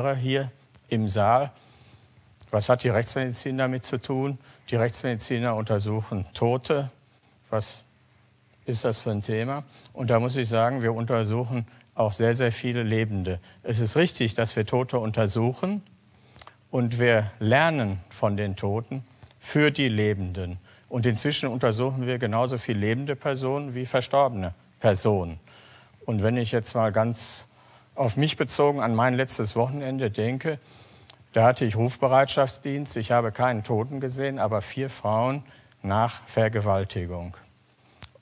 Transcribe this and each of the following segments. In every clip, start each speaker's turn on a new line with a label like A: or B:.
A: hier im Saal. Was hat die Rechtsmedizin damit zu tun? Die Rechtsmediziner untersuchen Tote. Was ist das für ein Thema? Und da muss ich sagen, wir untersuchen auch sehr, sehr viele Lebende. Es ist richtig, dass wir Tote untersuchen und wir lernen von den Toten für die Lebenden. Und inzwischen untersuchen wir genauso viele lebende Personen wie verstorbene Personen. Und wenn ich jetzt mal ganz auf mich bezogen an mein letztes Wochenende denke, da hatte ich Rufbereitschaftsdienst. Ich habe keinen Toten gesehen, aber vier Frauen nach Vergewaltigung.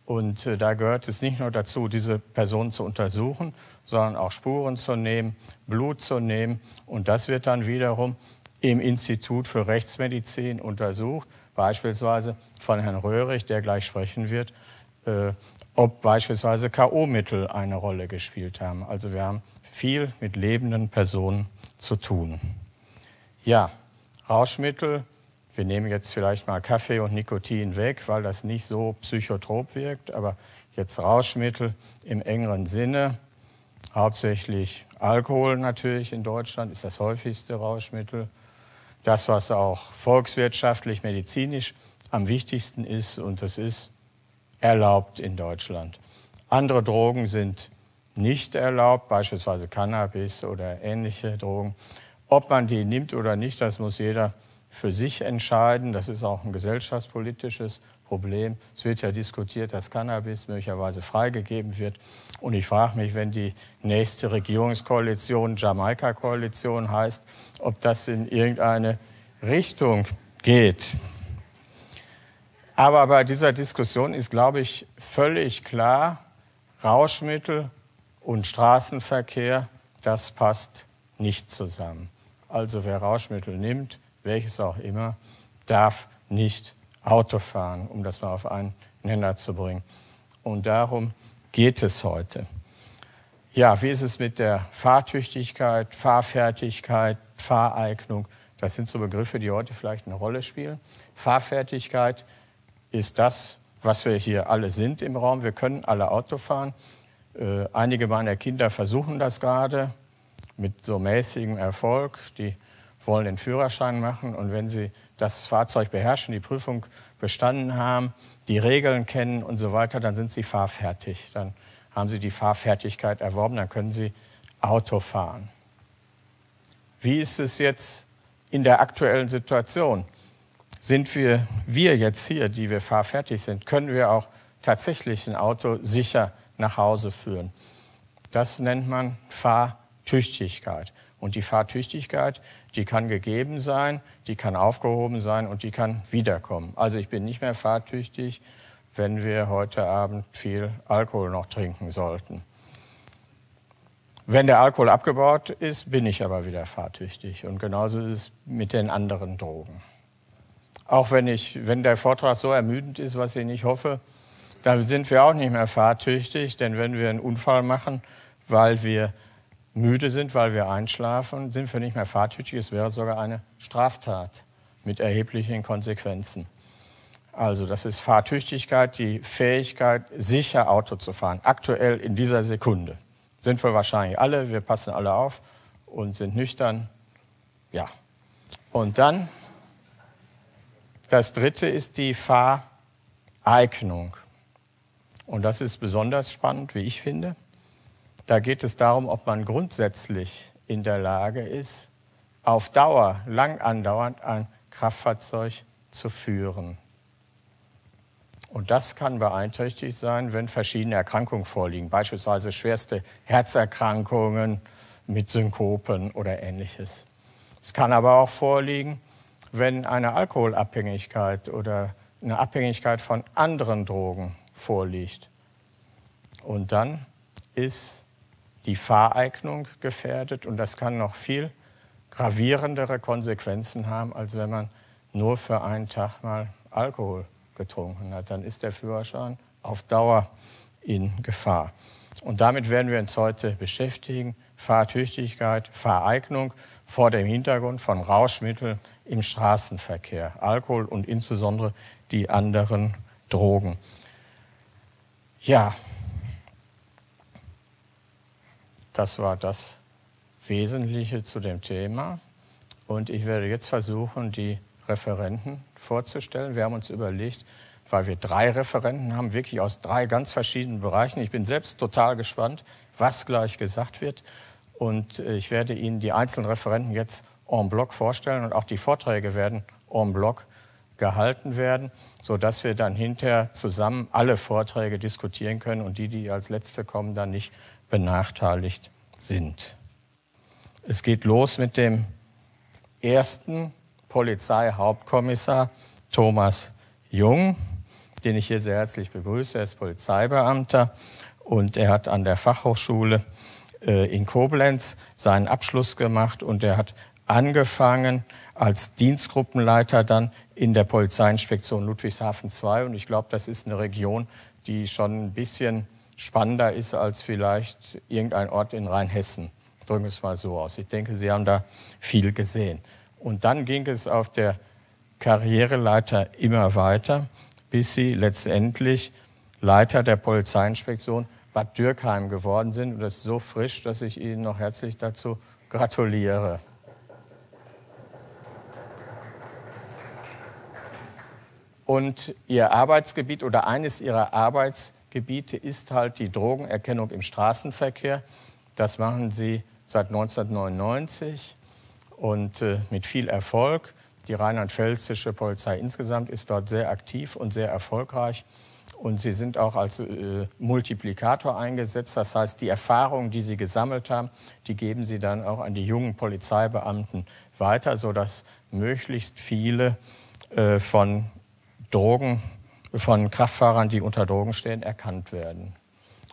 A: Und äh, da gehört es nicht nur dazu, diese Person zu untersuchen, sondern auch Spuren zu nehmen, Blut zu nehmen. Und das wird dann wiederum im Institut für Rechtsmedizin untersucht, beispielsweise von Herrn Röhrig, der gleich sprechen wird, äh, ob beispielsweise KO-Mittel eine Rolle gespielt haben. Also wir haben viel mit lebenden Personen zu tun. Ja, Rauschmittel wir nehmen jetzt vielleicht mal Kaffee und Nikotin weg, weil das nicht so psychotrop wirkt, aber jetzt Rauschmittel im engeren Sinne, hauptsächlich Alkohol natürlich in Deutschland ist das häufigste Rauschmittel. Das, was auch volkswirtschaftlich, medizinisch am wichtigsten ist, und das ist erlaubt in Deutschland. Andere Drogen sind nicht erlaubt, beispielsweise Cannabis oder ähnliche Drogen. Ob man die nimmt oder nicht, das muss jeder für sich entscheiden. Das ist auch ein gesellschaftspolitisches Problem. Es wird ja diskutiert, dass Cannabis möglicherweise freigegeben wird. Und ich frage mich, wenn die nächste Regierungskoalition Jamaika-Koalition heißt, ob das in irgendeine Richtung geht. Aber bei dieser Diskussion ist, glaube ich, völlig klar, Rauschmittel und Straßenverkehr, das passt nicht zusammen. Also wer Rauschmittel nimmt, welches auch immer, darf nicht Auto fahren, um das mal auf einen Nenner zu bringen. Und darum geht es heute. Ja, wie ist es mit der Fahrtüchtigkeit, Fahrfertigkeit, Fahreignung? Das sind so Begriffe, die heute vielleicht eine Rolle spielen. Fahrfertigkeit ist das, was wir hier alle sind im Raum. Wir können alle Auto fahren. Äh, einige meiner Kinder versuchen das gerade mit so mäßigem Erfolg. Die wollen den Führerschein machen und wenn sie das Fahrzeug beherrschen, die Prüfung bestanden haben, die Regeln kennen und so weiter, dann sind sie fahrfertig. Dann haben sie die Fahrfertigkeit erworben, dann können sie Auto fahren. Wie ist es jetzt in der aktuellen Situation? Sind wir, wir jetzt hier, die wir fahrfertig sind, können wir auch tatsächlich ein Auto sicher nach Hause führen? Das nennt man Fahrtüchtigkeit. Und die Fahrtüchtigkeit, die kann gegeben sein, die kann aufgehoben sein und die kann wiederkommen. Also ich bin nicht mehr fahrtüchtig, wenn wir heute Abend viel Alkohol noch trinken sollten. Wenn der Alkohol abgebaut ist, bin ich aber wieder fahrtüchtig. Und genauso ist es mit den anderen Drogen. Auch wenn, ich, wenn der Vortrag so ermüdend ist, was ich nicht hoffe, dann sind wir auch nicht mehr fahrtüchtig. Denn wenn wir einen Unfall machen, weil wir müde sind, weil wir einschlafen, sind wir nicht mehr fahrtüchtig. Es wäre sogar eine Straftat mit erheblichen Konsequenzen. Also das ist Fahrtüchtigkeit, die Fähigkeit, sicher Auto zu fahren. Aktuell in dieser Sekunde sind wir wahrscheinlich alle, wir passen alle auf und sind nüchtern. Ja. Und dann, das Dritte ist die Fahreignung. Und das ist besonders spannend, wie ich finde. Da geht es darum, ob man grundsätzlich in der Lage ist, auf Dauer, lang andauernd ein Kraftfahrzeug zu führen. Und das kann beeinträchtigt sein, wenn verschiedene Erkrankungen vorliegen, beispielsweise schwerste Herzerkrankungen mit Synkopen oder ähnliches. Es kann aber auch vorliegen, wenn eine Alkoholabhängigkeit oder eine Abhängigkeit von anderen Drogen vorliegt. Und dann ist die Fahreignung gefährdet und das kann noch viel gravierendere Konsequenzen haben, als wenn man nur für einen Tag mal Alkohol getrunken hat. Dann ist der Führerschein auf Dauer in Gefahr. Und damit werden wir uns heute beschäftigen. Fahrtüchtigkeit, Fahreignung vor dem Hintergrund von Rauschmitteln im Straßenverkehr, Alkohol und insbesondere die anderen Drogen. Ja, das war das, Wesentliche zu dem Thema. Und ich werde jetzt versuchen, die Referenten vorzustellen. Wir haben uns überlegt, weil wir drei Referenten haben, wirklich aus drei ganz verschiedenen Bereichen. Ich bin selbst total gespannt, was gleich gesagt wird. Und äh, ich werde Ihnen die einzelnen Referenten jetzt en bloc vorstellen und auch die Vorträge werden en bloc gehalten werden, sodass wir dann hinterher zusammen alle Vorträge diskutieren können und die, die als Letzte kommen, dann nicht benachteiligt sind. Es geht los mit dem ersten Polizeihauptkommissar Thomas Jung, den ich hier sehr herzlich begrüße. Er ist Polizeibeamter und er hat an der Fachhochschule äh, in Koblenz seinen Abschluss gemacht und er hat angefangen als Dienstgruppenleiter dann in der Polizeiinspektion Ludwigshafen II. Und ich glaube, das ist eine Region, die schon ein bisschen spannender ist als vielleicht irgendein Ort in Rheinhessen. Drücken wir es mal so aus. Ich denke, Sie haben da viel gesehen. Und dann ging es auf der Karriereleiter immer weiter, bis Sie letztendlich Leiter der Polizeiinspektion Bad Dürkheim geworden sind. Und das ist so frisch, dass ich Ihnen noch herzlich dazu gratuliere. Und Ihr Arbeitsgebiet oder eines Ihrer Arbeitsgebiete ist halt die Drogenerkennung im Straßenverkehr. Das machen Sie seit 1999 und äh, mit viel Erfolg. Die rheinland-pfälzische Polizei insgesamt ist dort sehr aktiv und sehr erfolgreich. Und sie sind auch als äh, Multiplikator eingesetzt. Das heißt, die Erfahrungen, die sie gesammelt haben, die geben sie dann auch an die jungen Polizeibeamten weiter, sodass möglichst viele äh, von Drogen, von Kraftfahrern, die unter Drogen stehen, erkannt werden.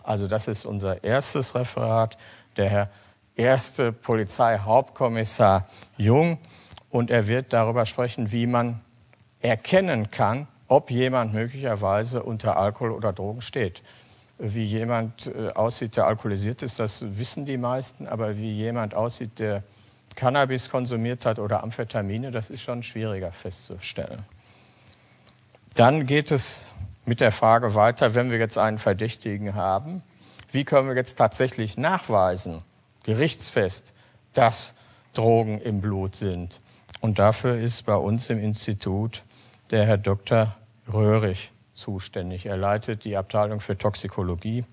A: Also das ist unser erstes Referat. Der erste Polizeihauptkommissar Jung und er wird darüber sprechen, wie man erkennen kann, ob jemand möglicherweise unter Alkohol oder Drogen steht. Wie jemand äh, aussieht, der alkoholisiert ist, das wissen die meisten, aber wie jemand aussieht, der Cannabis konsumiert hat oder Amphetamine, das ist schon schwieriger festzustellen. Dann geht es mit der Frage weiter, wenn wir jetzt einen Verdächtigen haben, wie können wir jetzt tatsächlich nachweisen, gerichtsfest, dass Drogen im Blut sind? Und dafür ist bei uns im Institut der Herr Dr. Röhrig zuständig. Er leitet die Abteilung für Toxikologie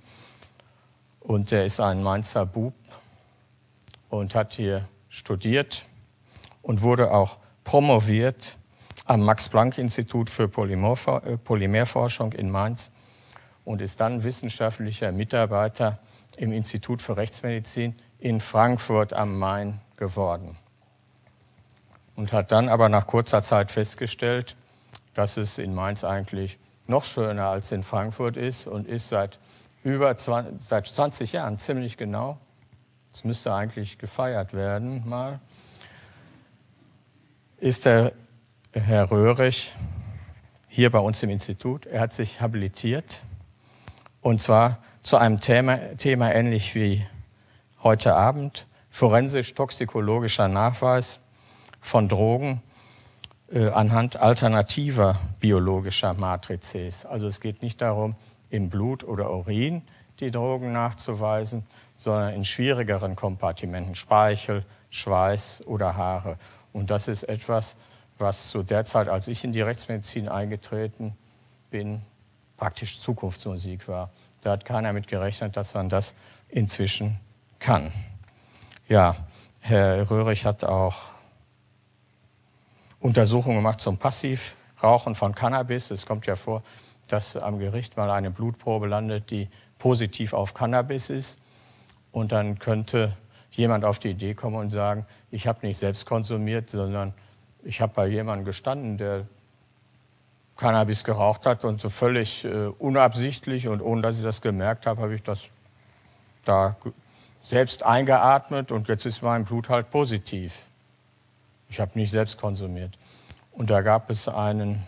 A: und er ist ein Mainzer Bub und hat hier studiert und wurde auch promoviert am Max-Planck-Institut für äh, Polymerforschung in Mainz und ist dann wissenschaftlicher Mitarbeiter im Institut für Rechtsmedizin in Frankfurt am Main geworden. Und hat dann aber nach kurzer Zeit festgestellt, dass es in Mainz eigentlich noch schöner als in Frankfurt ist und ist seit über 20, seit 20 Jahren ziemlich genau, es müsste eigentlich gefeiert werden mal, ist er Herr Röhrig hier bei uns im Institut. Er hat sich habilitiert und zwar zu einem Thema, Thema ähnlich wie heute Abend, forensisch-toxikologischer Nachweis von Drogen äh, anhand alternativer biologischer Matrizes. Also es geht nicht darum, im Blut oder Urin die Drogen nachzuweisen, sondern in schwierigeren Kompartimenten, Speichel, Schweiß oder Haare. Und das ist etwas, was zu der Zeit, als ich in die Rechtsmedizin eingetreten bin, praktisch Zukunftsmusik war. Da hat keiner mit gerechnet, dass man das inzwischen kann. Ja, Herr Röhrig hat auch Untersuchungen gemacht zum Passivrauchen von Cannabis. Es kommt ja vor, dass am Gericht mal eine Blutprobe landet, die positiv auf Cannabis ist. Und dann könnte jemand auf die Idee kommen und sagen, ich habe nicht selbst konsumiert, sondern ich habe bei jemandem gestanden, der Cannabis geraucht hat und so völlig äh, unabsichtlich und ohne dass ich das gemerkt habe, habe ich das da selbst eingeatmet und jetzt ist mein Blut halt positiv. Ich habe nicht selbst konsumiert. Und da gab es einen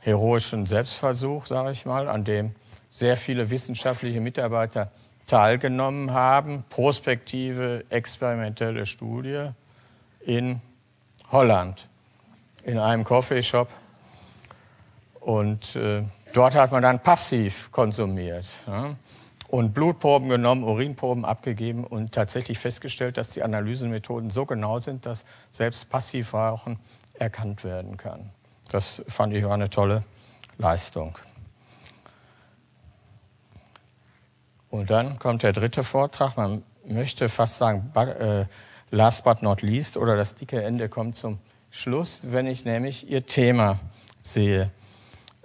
A: heroischen Selbstversuch, sage ich mal, an dem sehr viele wissenschaftliche Mitarbeiter teilgenommen haben, prospektive experimentelle Studie in Holland in einem Coffeeshop. Und äh, dort hat man dann passiv konsumiert. Ja? und Blutproben genommen, Urinproben abgegeben und tatsächlich festgestellt, dass die Analysemethoden so genau sind, dass selbst Passivrauchen erkannt werden kann. Das fand ich war eine tolle Leistung. Und dann kommt der dritte Vortrag. Man möchte fast sagen, äh, last but not least, oder das dicke Ende kommt zum Schluss, wenn ich nämlich Ihr Thema sehe.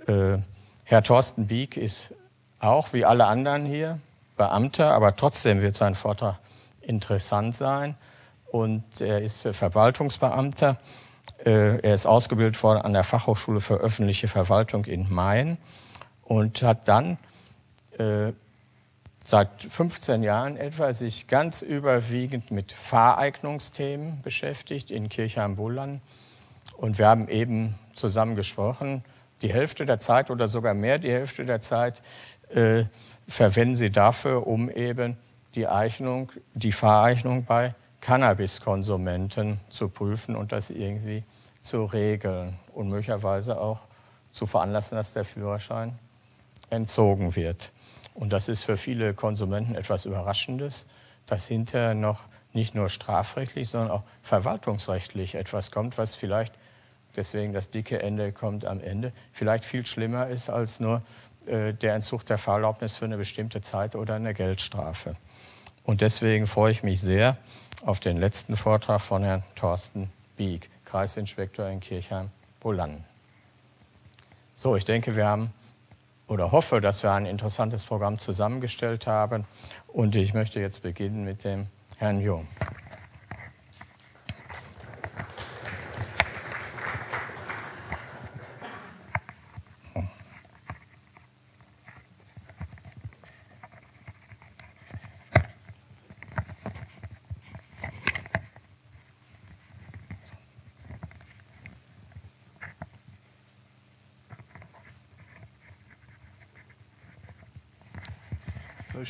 A: Äh, Herr Thorsten Bieck ist auch wie alle anderen hier Beamter, aber trotzdem wird sein Vortrag interessant sein. Und er ist Verwaltungsbeamter. Äh, er ist ausgebildet worden an der Fachhochschule für öffentliche Verwaltung in Main und hat dann äh, seit 15 Jahren etwa sich ganz überwiegend mit Fahreignungsthemen beschäftigt in Kirchheim-Bullern. Und wir haben eben zusammen gesprochen, die Hälfte der Zeit oder sogar mehr die Hälfte der Zeit äh, verwenden sie dafür, um eben die Eignung, die Fahreignung bei Cannabiskonsumenten zu prüfen und das irgendwie zu regeln und möglicherweise auch zu veranlassen, dass der Führerschein entzogen wird. Und das ist für viele Konsumenten etwas Überraschendes, dass hinterher noch nicht nur strafrechtlich, sondern auch verwaltungsrechtlich etwas kommt, was vielleicht, deswegen das dicke Ende kommt am Ende, vielleicht viel schlimmer ist als nur äh, der Entzug der Fahrerlaubnis für eine bestimmte Zeit oder eine Geldstrafe. Und deswegen freue ich mich sehr auf den letzten Vortrag von Herrn Thorsten Bieg, Kreisinspektor in Kirchheim-Bolann. So, ich denke, wir haben oder hoffe, dass wir ein interessantes Programm zusammengestellt haben. Und ich möchte jetzt beginnen mit dem Herrn Jung.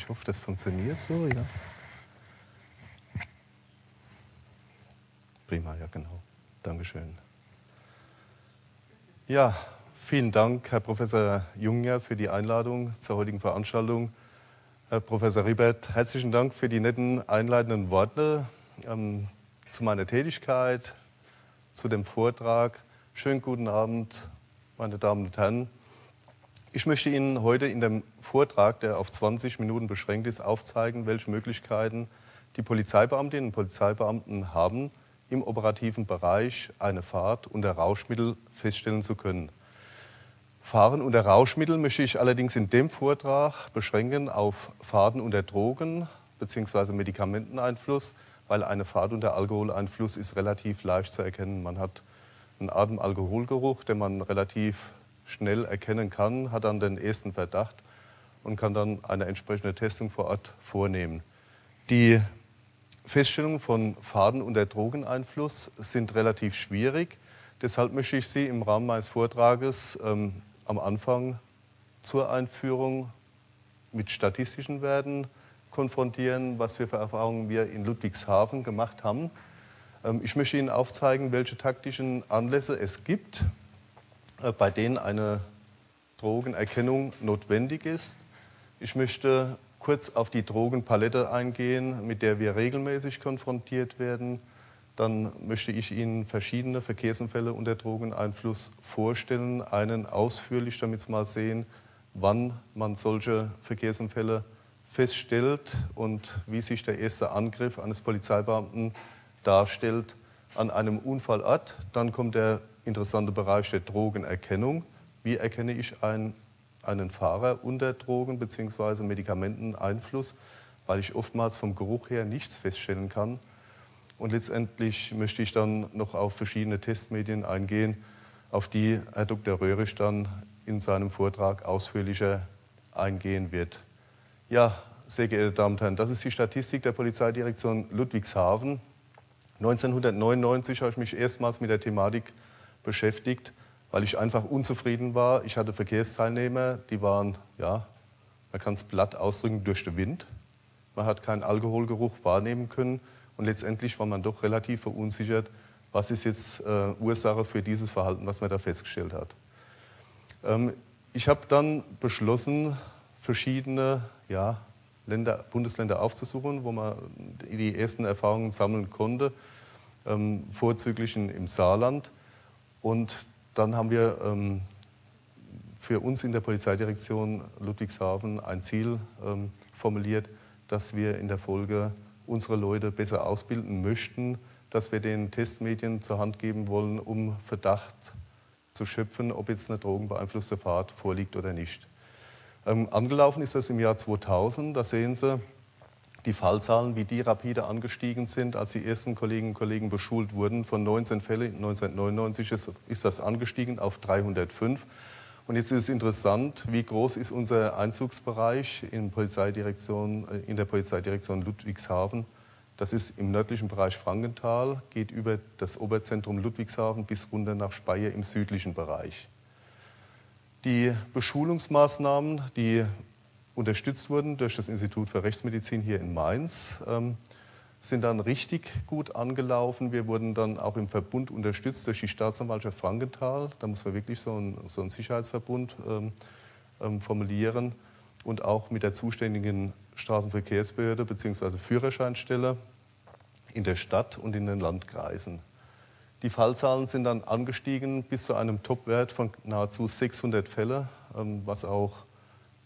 B: Ich hoffe, das funktioniert so, ja. Prima, ja genau. Dankeschön. Ja, vielen Dank, Herr Professor Junger, für die Einladung zur heutigen Veranstaltung. Herr Professor Riebert, herzlichen Dank für die netten einleitenden Worte ähm, zu meiner Tätigkeit, zu dem Vortrag. Schönen guten Abend, meine Damen und Herren. Ich möchte Ihnen heute in dem Vortrag, der auf 20 Minuten beschränkt ist, aufzeigen, welche Möglichkeiten die Polizeibeamtinnen und Polizeibeamten haben, im operativen Bereich eine Fahrt unter Rauschmittel feststellen zu können. Fahren unter Rauschmittel möchte ich allerdings in dem Vortrag beschränken auf Fahrten unter Drogen bzw. Medikamenteneinfluss, weil eine Fahrt unter Alkoholeinfluss ist relativ leicht zu erkennen. Man hat einen Atemalkoholgeruch, den man relativ schnell erkennen kann, hat dann den ersten Verdacht und kann dann eine entsprechende Testung vor Ort vornehmen. Die Feststellung von Faden unter Drogeneinfluss sind relativ schwierig. Deshalb möchte ich Sie im Rahmen meines Vortrages ähm, am Anfang zur Einführung mit statistischen Werten konfrontieren, was für Erfahrungen wir in Ludwigshafen gemacht haben. Ähm, ich möchte Ihnen aufzeigen, welche taktischen Anlässe es gibt, bei denen eine Drogenerkennung notwendig ist. Ich möchte kurz auf die Drogenpalette eingehen, mit der wir regelmäßig konfrontiert werden. Dann möchte ich Ihnen verschiedene Verkehrsunfälle unter Drogeneinfluss vorstellen, einen ausführlich, damit Sie mal sehen, wann man solche Verkehrsunfälle feststellt und wie sich der erste Angriff eines Polizeibeamten darstellt an einem Unfallort. Dann kommt der interessante Bereich der Drogenerkennung. Wie erkenne ich einen, einen Fahrer unter Drogen- bzw. Medikamenteneinfluss, weil ich oftmals vom Geruch her nichts feststellen kann. Und letztendlich möchte ich dann noch auf verschiedene Testmedien eingehen, auf die Herr Dr. Röhrisch dann in seinem Vortrag ausführlicher eingehen wird. Ja, sehr geehrte Damen und Herren, das ist die Statistik der Polizeidirektion Ludwigshafen. 1999 habe ich mich erstmals mit der Thematik beschäftigt, weil ich einfach unzufrieden war. Ich hatte Verkehrsteilnehmer, die waren, ja, man kann es platt ausdrücken, durch den Wind. Man hat keinen Alkoholgeruch wahrnehmen können und letztendlich war man doch relativ verunsichert, was ist jetzt äh, Ursache für dieses Verhalten, was man da festgestellt hat. Ähm, ich habe dann beschlossen, verschiedene ja, Länder, Bundesländer aufzusuchen, wo man die ersten Erfahrungen sammeln konnte, ähm, vorzüglich im Saarland. Und dann haben wir ähm, für uns in der Polizeidirektion Ludwigshafen ein Ziel ähm, formuliert, dass wir in der Folge unsere Leute besser ausbilden möchten, dass wir den Testmedien zur Hand geben wollen, um Verdacht zu schöpfen, ob jetzt eine drogenbeeinflusste Fahrt vorliegt oder nicht. Ähm, angelaufen ist das im Jahr 2000. Da sehen Sie die Fallzahlen, wie die rapide angestiegen sind, als die ersten Kolleginnen und Kollegen beschult wurden. Von 19 Fällen 1999 ist, ist das angestiegen auf 305. Und jetzt ist es interessant, wie groß ist unser Einzugsbereich in, Polizeidirektion, äh, in der Polizeidirektion Ludwigshafen. Das ist im nördlichen Bereich Frankenthal, geht über das Oberzentrum Ludwigshafen bis runter nach Speyer im südlichen Bereich. Die Beschulungsmaßnahmen, die unterstützt wurden durch das Institut für Rechtsmedizin hier in Mainz, ähm, sind dann richtig gut angelaufen. Wir wurden dann auch im Verbund unterstützt durch die Staatsanwaltschaft Frankenthal. Da muss man wirklich so einen, so Sicherheitsverbund ähm, ähm, formulieren und auch mit der zuständigen Straßenverkehrsbehörde bzw. Führerscheinstelle in der Stadt und in den Landkreisen. Die Fallzahlen sind dann angestiegen bis zu einem Topwert von nahezu 600 Fälle, ähm, was auch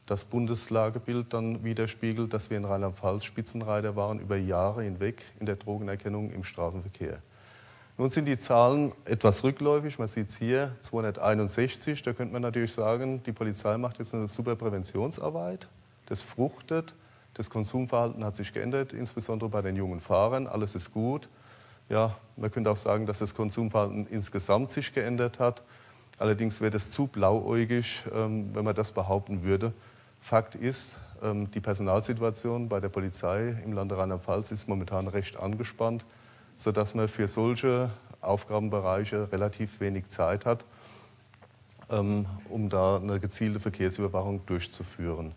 B: das Bundeslagebild dann widerspiegelt, dass wir in Rheinland-Pfalz Spitzenreiter waren über Jahre hinweg in der Drogenerkennung im Straßenverkehr. Nun sind die Zahlen etwas rückläufig. Man sieht es hier, 261. Da könnte man natürlich sagen, die Polizei macht jetzt eine super Präventionsarbeit. Das fruchtet. Das Konsumverhalten hat sich geändert, insbesondere bei den jungen Fahrern. Alles ist gut. Ja, man könnte auch sagen, dass das Konsumverhalten insgesamt sich geändert hat. Allerdings wäre das zu blauäugig, ähm, wenn man das behaupten würde. Fakt ist, ähm, die Personalsituation bei der Polizei im Lande Rheinland-Pfalz ist momentan recht angespannt, sodass man für solche Aufgabenbereiche relativ wenig Zeit hat, ähm, um da eine gezielte Verkehrsüberwachung durchzuführen.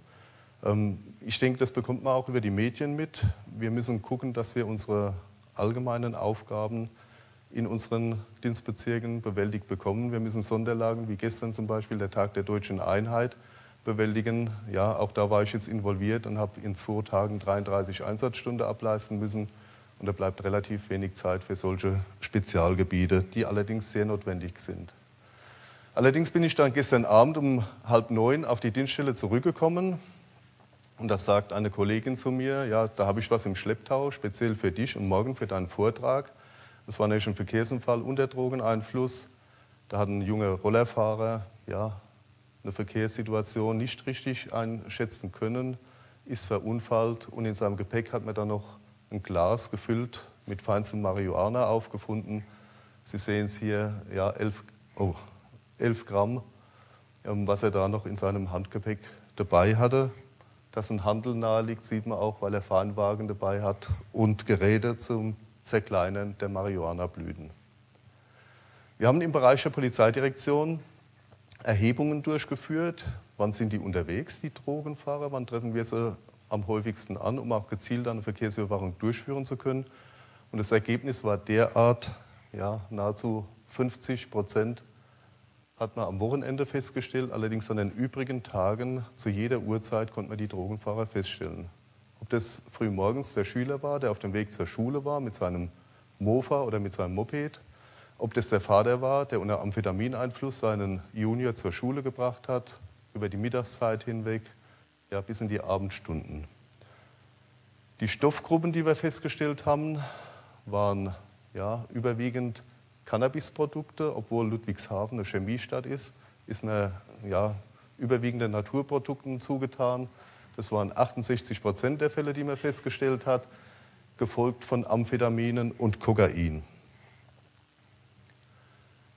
B: Ähm, ich denke, das bekommt man auch über die Medien mit. Wir müssen gucken, dass wir unsere allgemeinen Aufgaben in unseren Dienstbezirken bewältigt bekommen. Wir müssen Sonderlagen wie gestern zum Beispiel der Tag der deutschen Einheit bewältigen. Ja, auch da war ich jetzt involviert und habe in zwei Tagen 33 Einsatzstunden ableisten müssen. Und da bleibt relativ wenig Zeit für solche Spezialgebiete, die allerdings sehr notwendig sind. Allerdings bin ich dann gestern Abend um halb neun auf die Dienststelle zurückgekommen. Und da sagt eine Kollegin zu mir, ja, da habe ich was im Schlepptau, speziell für dich und morgen für deinen Vortrag. Das war nämlich ein Verkehrsunfall unter Drogeneinfluss. Da hat ein junger Rollerfahrer ja, eine Verkehrssituation nicht richtig einschätzen können, ist verunfallt und in seinem Gepäck hat man dann noch ein Glas gefüllt mit feinstem Marihuana aufgefunden. Sie sehen es hier, ja, 11, oh, 11 Gramm, ähm, was er da noch in seinem Handgepäck dabei hatte. Dass ein Handel nahe liegt, sieht man auch, weil er Feinwagen dabei hat und Geräte zum Zerkleinern der Marihuana-Blüten. Wir haben im Bereich der Polizeidirektion Erhebungen durchgeführt. Wann sind die unterwegs, die Drogenfahrer? Wann treffen wir sie am häufigsten an, um auch gezielt eine Verkehrsüberwachung durchführen zu können? Und das Ergebnis war derart, ja, nahezu 50 Prozent hat man am Wochenende festgestellt. Allerdings an den übrigen Tagen zu jeder Uhrzeit konnte man die Drogenfahrer feststellen. Ob das früh morgens der Schüler war, der auf dem Weg zur Schule war mit seinem Mofa oder mit seinem Moped, ob das der Vater war, der unter Amphetamineinfluss seinen Junior zur Schule gebracht hat, über die Mittagszeit hinweg, ja, bis in die Abendstunden. Die Stoffgruppen, die wir festgestellt haben, waren ja, überwiegend Cannabisprodukte, obwohl Ludwigshafen eine Chemiestadt ist, ist man ja, überwiegend Naturprodukten zugetan. Das waren 68 Prozent der Fälle, die man festgestellt hat, gefolgt von Amphetaminen und Kokain.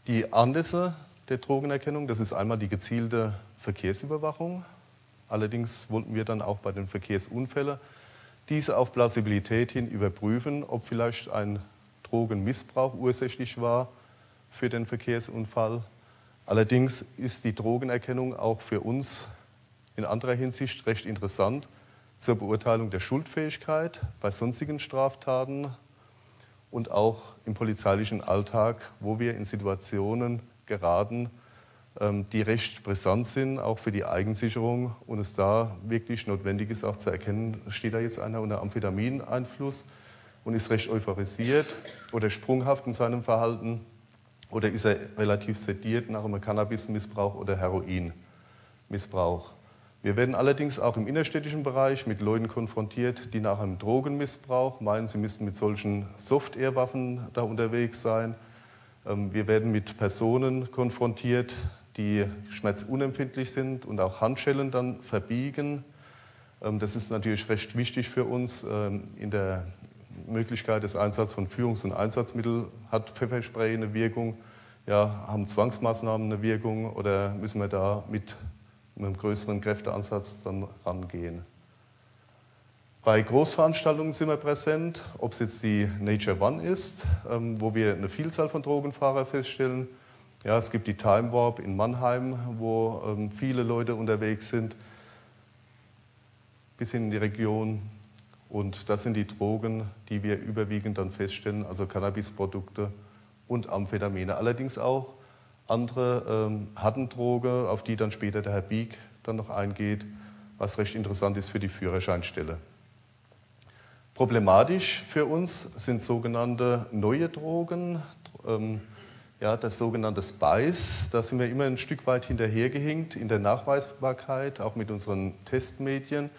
B: Die Anlässe der Drogenerkennung, das ist einmal die gezielte Verkehrsüberwachung. Allerdings wollten wir dann auch bei den Verkehrsunfällen diese auf Plausibilität hin überprüfen, ob vielleicht ein Drogenmissbrauch ursächlich war für den Verkehrsunfall. Allerdings ist die Drogenerkennung auch für uns in anderer Hinsicht recht interessant zur Beurteilung der Schuldfähigkeit bei sonstigen Straftaten und auch im polizeilichen Alltag, wo wir in Situationen geraten, ähm, die recht brisant sind, auch für die Eigensicherung und es da wirklich notwendig ist, auch zu erkennen, steht da jetzt einer unter Amphetamineinfluss und ist recht euphorisiert oder sprunghaft in seinem Verhalten oder ist er relativ sediert nach einem Cannabismissbrauch oder Heroinmissbrauch. Wir werden allerdings auch im innerstädtischen Bereich mit Leuten konfrontiert, die nach einem Drogenmissbrauch meinen, sie müssten mit solchen Softwarewaffen da unterwegs sein. Ähm, wir werden mit Personen konfrontiert, die schmerzunempfindlich sind und auch Handschellen dann verbiegen. Ähm, das ist natürlich recht wichtig für uns. Ähm, in der Möglichkeit des Einsatzes von Führungs- und Einsatzmitteln hat Pfefferspray eine Wirkung, ja, haben Zwangsmaßnahmen eine Wirkung oder müssen wir da mit einem größeren Kräfteansatz dann rangehen? Bei Großveranstaltungen sind wir präsent, ob es jetzt die Nature One ist, ähm, wo wir eine Vielzahl von Drogenfahrern feststellen, ja, es gibt die Time Warp in Mannheim, wo ähm, viele Leute unterwegs sind, bis in die Region. Und das sind die Drogen, die wir überwiegend dann feststellen, also Cannabisprodukte und Amphetamine. Allerdings auch andere ähm, Hattendroge, auf die dann später der Herr Bieg dann noch eingeht, was recht interessant ist für die Führerscheinstelle. Problematisch für uns sind sogenannte neue Drogen. Ähm, ja, das sogenannte SPICE, da sind wir immer ein Stück weit hinterhergehinkt in der Nachweisbarkeit, auch mit unseren Testmedien.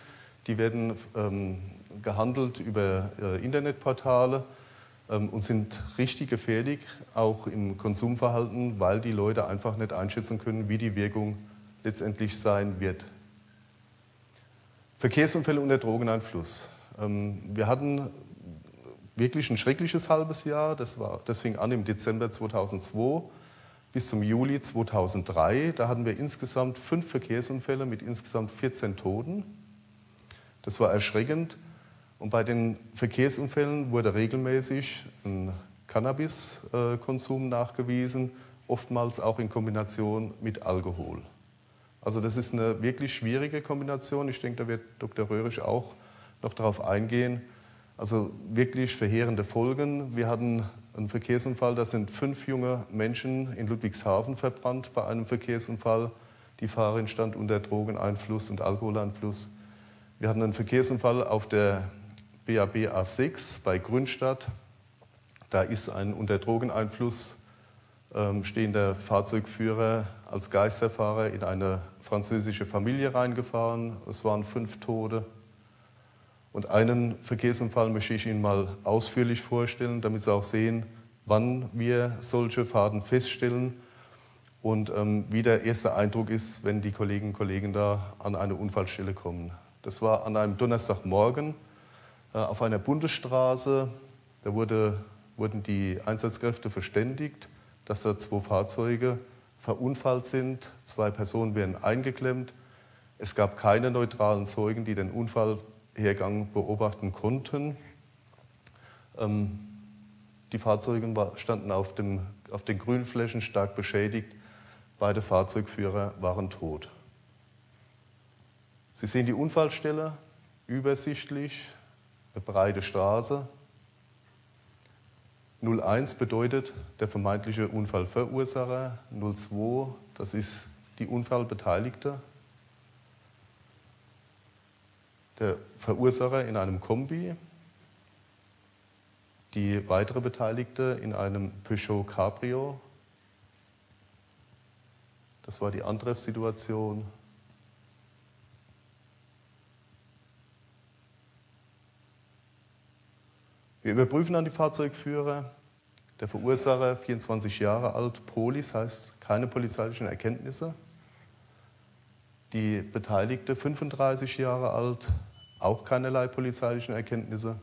B: Die werden ähm, gehandelt über äh, Internetportale und sind richtig gefährlich, auch im Konsumverhalten, weil die Leute einfach nicht einschätzen können, wie die Wirkung letztendlich sein wird. Verkehrsunfälle unter Drogeneinfluss. Ähm, wir hatten wirklich ein schreckliches halbes Jahr. Das, war, das fing an im Dezember 2002 bis zum Juli 2003. Da hatten wir insgesamt fünf Verkehrsunfälle mit insgesamt 14 Toten. Das war erschreckend. Und bei den Verkehrsunfällen wurde regelmäßig ein Cannabiskonsum nachgewiesen, oftmals auch in Kombination mit Alkohol. Also das ist eine wirklich schwierige Kombination. Ich denke, da wird Dr. Röhrisch auch noch darauf eingehen. Also wirklich verheerende Folgen. Wir hatten einen Verkehrsunfall, da sind fünf junge Menschen in Ludwigshafen verbrannt bei einem Verkehrsunfall. Die Fahrerin stand unter Drogeneinfluss und Alkoholeinfluss. Wir hatten einen Verkehrsunfall auf der BAB A6 bei Grünstadt. Da ist ein unter Drogeneinfluss ähm, stehender Fahrzeugführer als Geisterfahrer in eine französische Familie reingefahren. Es waren fünf Tote. Und einen Verkehrsunfall möchte ich Ihnen mal ausführlich vorstellen, damit Sie auch sehen, wann wir solche Fahrten feststellen und ähm, wie der erste Eindruck ist, wenn die Kolleginnen und Kollegen da an eine Unfallstelle kommen. Das war an einem Donnerstagmorgen auf einer Bundesstraße. Da wurde, wurden die Einsatzkräfte verständigt, dass da zwei Fahrzeuge verunfallt sind. Zwei Personen werden eingeklemmt. Es gab keine neutralen Zeugen, die den Unfall Hergang beobachten konnten. Ähm, die Fahrzeuge standen auf, dem, auf den Grünflächen stark beschädigt. Beide Fahrzeugführer waren tot. Sie sehen die Unfallstelle, übersichtlich, eine breite Straße. 01 bedeutet der vermeintliche Unfallverursacher, 02 das ist die Unfallbeteiligte der Verursacher in einem Kombi, die weitere Beteiligte in einem Peugeot Cabrio. Das war die Antreffsituation. Wir überprüfen dann die Fahrzeugführer. Der Verursacher, 24 Jahre alt, Polis heißt keine polizeilichen Erkenntnisse. Die Beteiligte, 35 Jahre alt, auch keinerlei polizeilichen Erkenntnisse.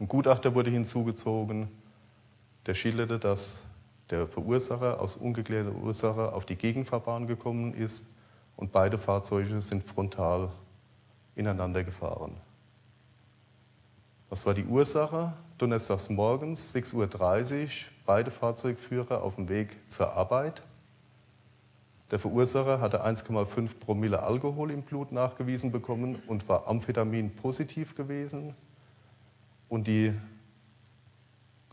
B: Ein Gutachter wurde hinzugezogen, der schilderte, dass der Verursacher aus ungeklärter Ursache auf die Gegenfahrbahn gekommen ist und beide Fahrzeuge sind frontal ineinander gefahren. Was war die Ursache? Donnerstags morgens, 6.30 Uhr, beide Fahrzeugführer auf dem Weg zur Arbeit. Der Verursacher hatte 1,5 Promille Alkohol im Blut nachgewiesen bekommen und war Amphetamin positiv gewesen. Und die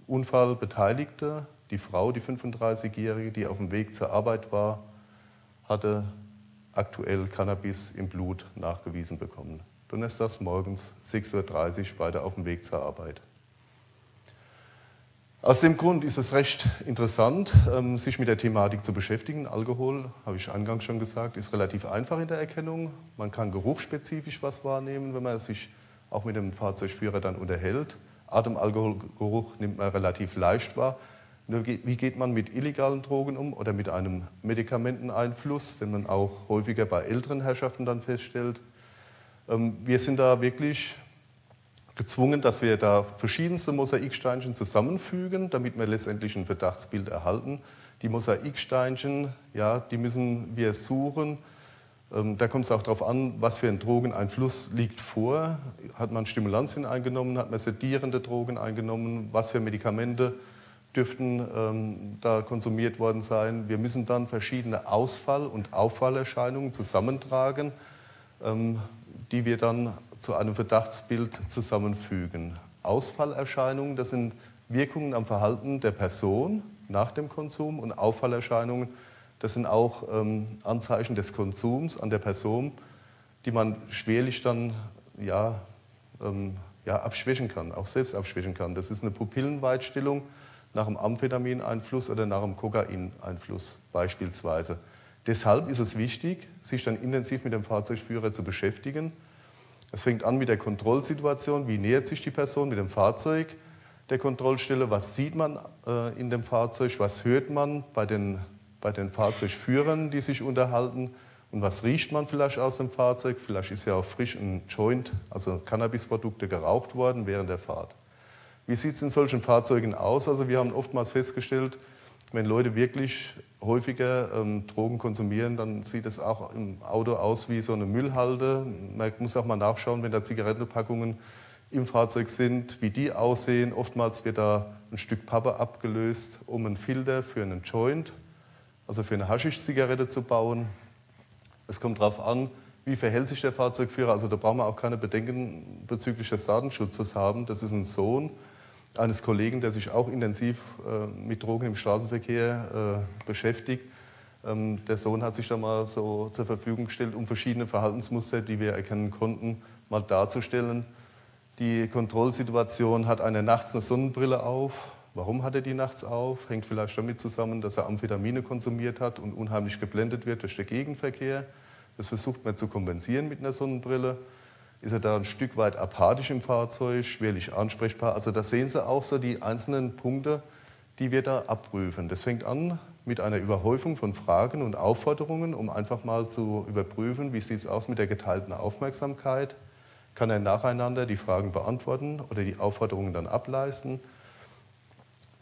B: Unfallbeteiligte Die Frau, die 35-Jährige, die auf dem Weg zur Arbeit war, hatte aktuell Cannabis im Blut nachgewiesen bekommen. Donnerstags morgens 6.30 Uhr beide auf dem Weg zur Arbeit. Aus dem Grund ist es recht interessant, ähm, sich mit der Thematik zu beschäftigen. Alkohol, habe ich eingangs schon gesagt, ist relativ einfach in der Erkennung. Man kann geruchsspezifisch was wahrnehmen, wenn man sich auch mit dem Fahrzeugführer dann unterhält. Atemalkoholgeruch nimmt man relativ leicht wahr. Nur wie geht man mit illegalen Drogen um oder mit einem Medikamenteneinfluss, den man auch häufiger bei älteren Herrschaften dann feststellt? Ähm, wir sind da wirklich gezwungen, dass wir da verschiedenste Mosaiksteinchen zusammenfügen, damit wir letztendlich ein Verdachtsbild erhalten. Die Mosaiksteinchen, ja, die müssen wir suchen. Ähm, da kommt es auch darauf an, was für ein Drogeneinfluss liegt vor. Hat man Stimulantien eingenommen, hat man sedierende Drogen eingenommen, was für Medikamente dürften ähm, da konsumiert worden sein. Wir müssen dann verschiedene Ausfall- und Auffallerscheinungen zusammentragen, ähm, die wir dann zu einem Verdachtsbild zusammenfügen. Ausfallerscheinungen, das sind Wirkungen am Verhalten der Person nach dem Konsum und Auffallerscheinungen, das sind auch ähm, Anzeichen des Konsums an der Person, die man schwerlich dann ja, ähm, ja, abschwächen kann, auch selbst abschwächen kann. Das ist eine Pupillenweitstellung nach einem Amphetamine-Einfluss oder nach einem Kokain-Einfluss beispielsweise. Deshalb ist es wichtig, sich dann intensiv mit dem Fahrzeugführer zu beschäftigen. Es fängt an mit der Kontrollsituation, wie nähert sich die Person mit dem Fahrzeug der Kontrollstelle, was sieht man äh, in dem Fahrzeug, was hört man bei den, bei den Fahrzeugführern, die sich unterhalten und was riecht man vielleicht aus dem Fahrzeug. Vielleicht ist ja auch frisch ein Joint, also Cannabisprodukte geraucht worden während der Fahrt. Wie sieht es in solchen Fahrzeugen aus? Also wir haben oftmals festgestellt, wenn Leute wirklich häufiger ähm, Drogen konsumieren, dann sieht es auch im Auto aus wie so eine Müllhalde. Man muss auch mal nachschauen, wenn da Zigarettenpackungen im Fahrzeug sind, wie die aussehen. Oftmals wird da ein Stück Pappe abgelöst, um einen Filter für einen Joint, also für eine Haschisch-Zigarette zu bauen. Es kommt darauf an, wie verhält sich der Fahrzeugführer. Also da brauchen wir auch keine Bedenken bezüglich des Datenschutzes haben. Das ist ein Sohn, eines Kollegen, der sich auch intensiv äh, mit Drogen im Straßenverkehr äh, beschäftigt. Ähm, der Sohn hat sich da mal so zur Verfügung gestellt, um verschiedene Verhaltensmuster, die wir erkennen konnten, mal darzustellen. Die Kontrollsituation hat einer nachts eine Sonnenbrille auf. Warum hat er die nachts auf? Hängt vielleicht damit zusammen, dass er Amphetamine konsumiert hat und unheimlich geblendet wird durch den Gegenverkehr. Das versucht man zu kompensieren mit einer Sonnenbrille ist er da ein Stück weit apathisch im Fahrzeug, schwerlich ansprechbar. Also da sehen Sie auch so die einzelnen Punkte, die wir da abprüfen. Das fängt an mit einer Überhäufung von Fragen und Aufforderungen, um einfach mal zu überprüfen, wie sieht es aus mit der geteilten Aufmerksamkeit. Kann er nacheinander die Fragen beantworten oder die Aufforderungen dann ableisten?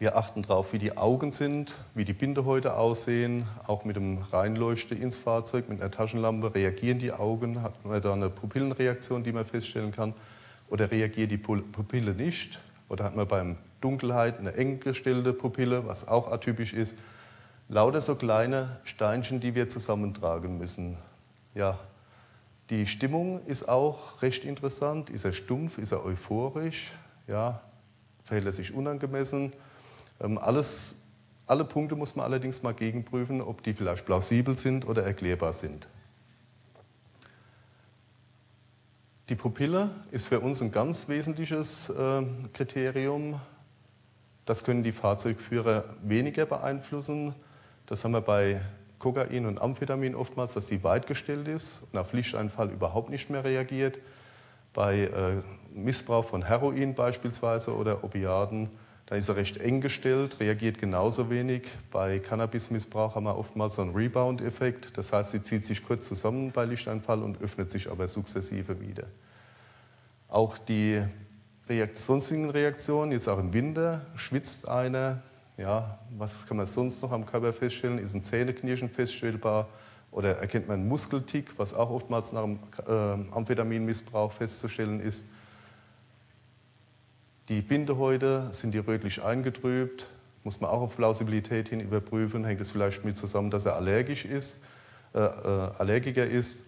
B: Wir achten darauf, wie die Augen sind, wie die Bindehäute aussehen. Auch mit dem Reinleuchten ins Fahrzeug, mit einer Taschenlampe reagieren die Augen. Hat man da eine Pupillenreaktion, die man feststellen kann? Oder reagiert die Pupille nicht? Oder hat man beim Dunkelheit eine eng gestellte Pupille, was auch atypisch ist? Lauter so kleine Steinchen, die wir zusammentragen müssen. Ja, die Stimmung ist auch recht interessant. Ist er stumpf? Ist er euphorisch? Ja, verhält er sich unangemessen? Ähm, alles, alle Punkte muss man allerdings mal gegenprüfen, ob die vielleicht plausibel sind oder erklärbar sind. Die Pupille ist für uns ein ganz wesentliches äh, Kriterium. Das können die Fahrzeugführer weniger beeinflussen. Das haben wir bei Kokain und Amphetamin oftmals, dass sie weitgestellt ist und auf Lichteinfall überhaupt nicht mehr reagiert. Bei äh, Missbrauch von Heroin beispielsweise oder Opiaten da ist er recht eng gestellt, reagiert genauso wenig. Bei Cannabismissbrauch haben wir oftmals so einen Rebound-Effekt. Das heißt, sie zieht sich kurz zusammen bei Lichteinfall und öffnet sich aber sukzessive wieder. Auch die sonstigen Reaktionen, jetzt auch im Winter, schwitzt einer. Ja, was kann man sonst noch am Körper feststellen? Ist ein Zähneknirschen feststellbar? Oder erkennt man einen Muskeltick, was auch oftmals nach dem äh, Amphetaminmissbrauch festzustellen ist? Die Bindehäute, sind die rötlich eingetrübt? Muss man auch auf Plausibilität hin überprüfen. Hängt es vielleicht mit zusammen, dass er allergisch ist, äh, äh, Allergiker ist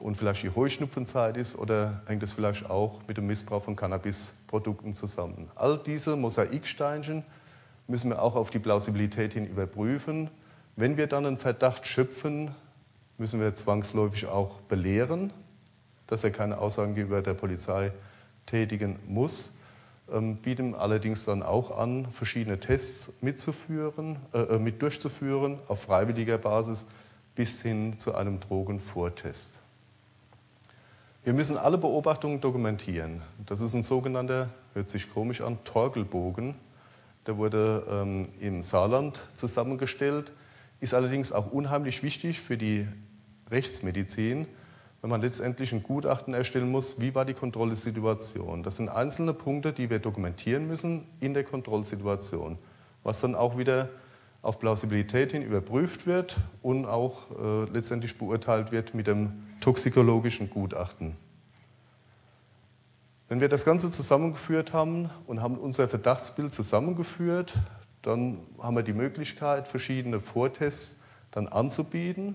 B: und vielleicht die Heuschnupfenzeit ist? Oder hängt es vielleicht auch mit dem Missbrauch von Cannabisprodukten zusammen? All diese Mosaiksteinchen müssen wir auch auf die Plausibilität hin überprüfen. Wenn wir dann einen Verdacht schöpfen, müssen wir zwangsläufig auch belehren, dass er keine Aussagen gegenüber der Polizei tätigen muss. Ähm, bieten allerdings dann auch an, verschiedene Tests mitzuführen, äh, äh, mit durchzuführen auf freiwilliger Basis bis hin zu einem Drogenvortest. Wir müssen alle Beobachtungen dokumentieren. Das ist ein sogenannter, hört sich komisch an, Torgelbogen. Der wurde ähm, im Saarland zusammengestellt, ist allerdings auch unheimlich wichtig für die Rechtsmedizin, wenn man letztendlich ein Gutachten erstellen muss, wie war die Kontrollsituation. Das sind einzelne Punkte, die wir dokumentieren müssen in der Kontrollsituation, was dann auch wieder auf Plausibilität hin überprüft wird und auch äh, letztendlich beurteilt wird mit dem toxikologischen Gutachten. Wenn wir das Ganze zusammengeführt haben und haben unser Verdachtsbild zusammengeführt, dann haben wir die Möglichkeit, verschiedene Vortests dann anzubieten.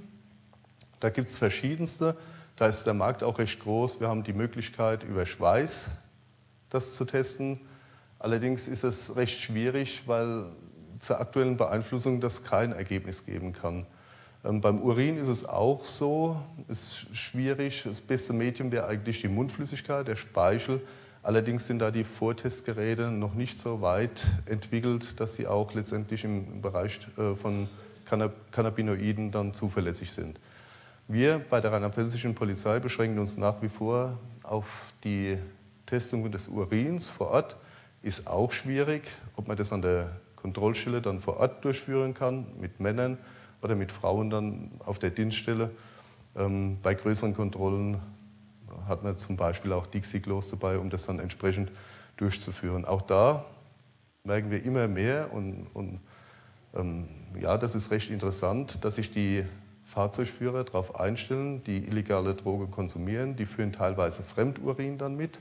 B: Da gibt es verschiedenste. Da ist der Markt auch recht groß. Wir haben die Möglichkeit, über Schweiß das zu testen. Allerdings ist es recht schwierig, weil zur aktuellen Beeinflussung das kein Ergebnis geben kann. Ähm, beim Urin ist es auch so, ist schwierig. Das beste Medium wäre eigentlich die Mundflüssigkeit, der Speichel. Allerdings sind da die Vortestgeräte noch nicht so weit entwickelt, dass sie auch letztendlich im Bereich äh, von Cannabinoiden dann zuverlässig sind. Wir bei der rheinland-pfälzischen Polizei beschränken uns nach wie vor auf die Testung des Urins vor Ort. Ist auch schwierig, ob man das an der Kontrollstelle dann vor Ort durchführen kann, mit Männern oder mit Frauen dann auf der Dienststelle. Ähm, bei größeren Kontrollen hat man zum Beispiel auch Dixie-Klos dabei, um das dann entsprechend durchzuführen. Auch da merken wir immer mehr und, und ähm, ja, das ist recht interessant, dass sich die Fahrzeugführer darauf einstellen, die illegale Droge konsumieren. Die führen teilweise Fremdurin dann mit.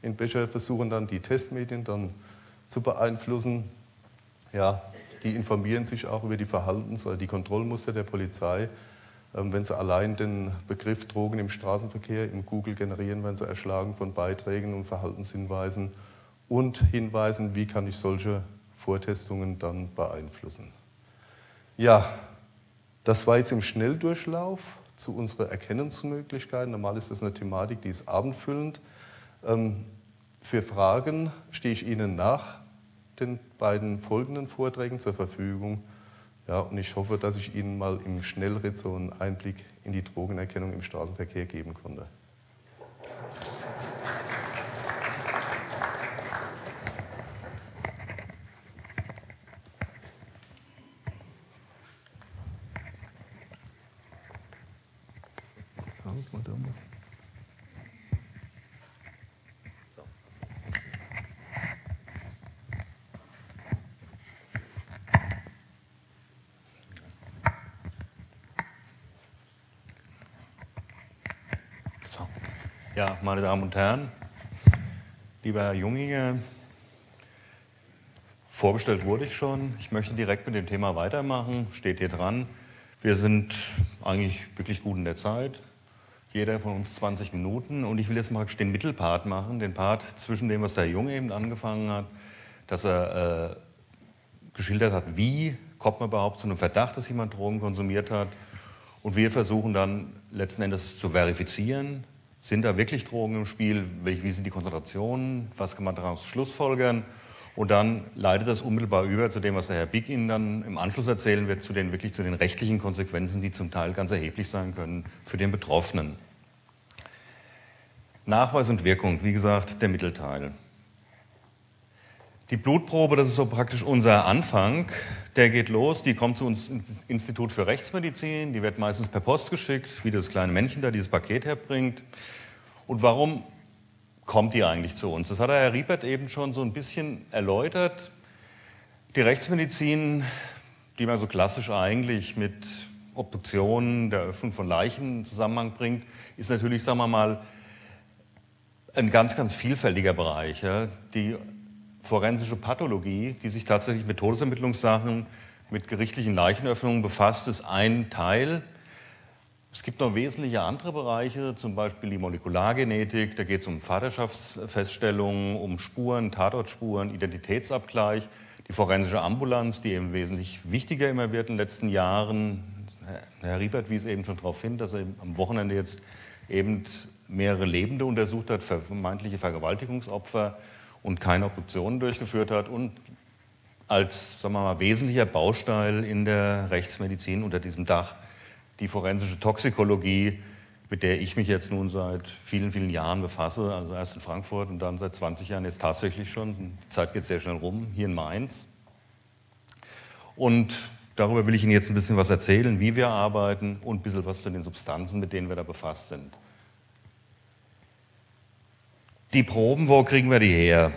B: In Becher versuchen dann die Testmedien dann zu beeinflussen. Ja, die informieren sich auch über die Verhaltens- oder die Kontrollmuster der Polizei. Ähm, wenn sie allein den Begriff Drogen im Straßenverkehr im Google generieren, werden sie erschlagen von Beiträgen und Verhaltenshinweisen und Hinweisen, wie kann ich solche Vortestungen dann beeinflussen. Ja, das war jetzt im Schnelldurchlauf zu unseren Erkennungsmöglichkeiten. Normal ist das eine Thematik, die ist abendfüllend. Ähm, für Fragen stehe ich Ihnen nach den beiden folgenden Vorträgen zur Verfügung. Ja, und ich hoffe, dass ich Ihnen mal im Schnellritt so einen Einblick in die Drogenerkennung im Straßenverkehr geben konnte.
C: Ja, meine Damen und Herren, lieber Herr Junginger, vorgestellt wurde ich schon. Ich möchte direkt mit dem Thema weitermachen, steht hier dran. Wir sind eigentlich wirklich gut in der Zeit. Jeder von uns 20 Minuten. Und ich will jetzt mal den Mittelpart machen, den Part zwischen dem, was der Junge eben angefangen hat, dass er äh, geschildert hat, wie kommt man überhaupt zu einem Verdacht, dass jemand Drogen konsumiert hat. Und wir versuchen dann letzten Endes zu verifizieren, sind da wirklich Drogen im Spiel? Wie sind die Konzentrationen? Was kann man daraus schlussfolgern? Und dann leitet das unmittelbar über zu dem, was der Herr Big Ihnen dann im Anschluss erzählen wird, zu den wirklich zu den rechtlichen Konsequenzen, die zum Teil ganz erheblich sein können für den Betroffenen. Nachweis und Wirkung, wie gesagt, der Mittelteil. Die Blutprobe, das ist so praktisch unser Anfang, der geht los, die kommt zu uns ins Institut für Rechtsmedizin, die wird meistens per Post geschickt, wie das kleine Männchen da dieses Paket herbringt. Und warum kommt die eigentlich zu uns? Das hat Herr Riepert eben schon so ein bisschen erläutert. Die Rechtsmedizin, die man so klassisch eigentlich mit Obduktionen, der Öffnung von Leichen in Zusammenhang bringt, ist natürlich, sagen wir mal, ein ganz, ganz vielfältiger Bereich. Die forensische Pathologie, die sich tatsächlich mit Todesermittlungssachen, mit gerichtlichen Leichenöffnungen befasst, ist ein Teil. Es gibt noch wesentliche andere Bereiche, zum Beispiel die Molekulargenetik. Da geht es um Vaterschaftsfeststellungen, um Spuren, Tatortspuren, Identitätsabgleich. die forensische Ambulanz, die eben wesentlich wichtiger immer wird in den letzten Jahren. Herr Riebert wies eben schon darauf hin, dass er am Wochenende jetzt eben mehrere Lebende untersucht hat, vermeintliche Vergewaltigungsopfer und keine Obduktionen durchgeführt hat und als sagen wir mal, wesentlicher Baustein in der Rechtsmedizin unter diesem Dach die forensische Toxikologie, mit der ich mich jetzt nun seit vielen, vielen Jahren befasse, also erst in Frankfurt und dann seit 20 Jahren jetzt tatsächlich schon, die Zeit geht sehr schnell rum, hier in Mainz. Und darüber will ich Ihnen jetzt ein bisschen was erzählen, wie wir arbeiten und ein bisschen was zu den Substanzen, mit denen wir da befasst sind. Die Proben, wo kriegen wir die her?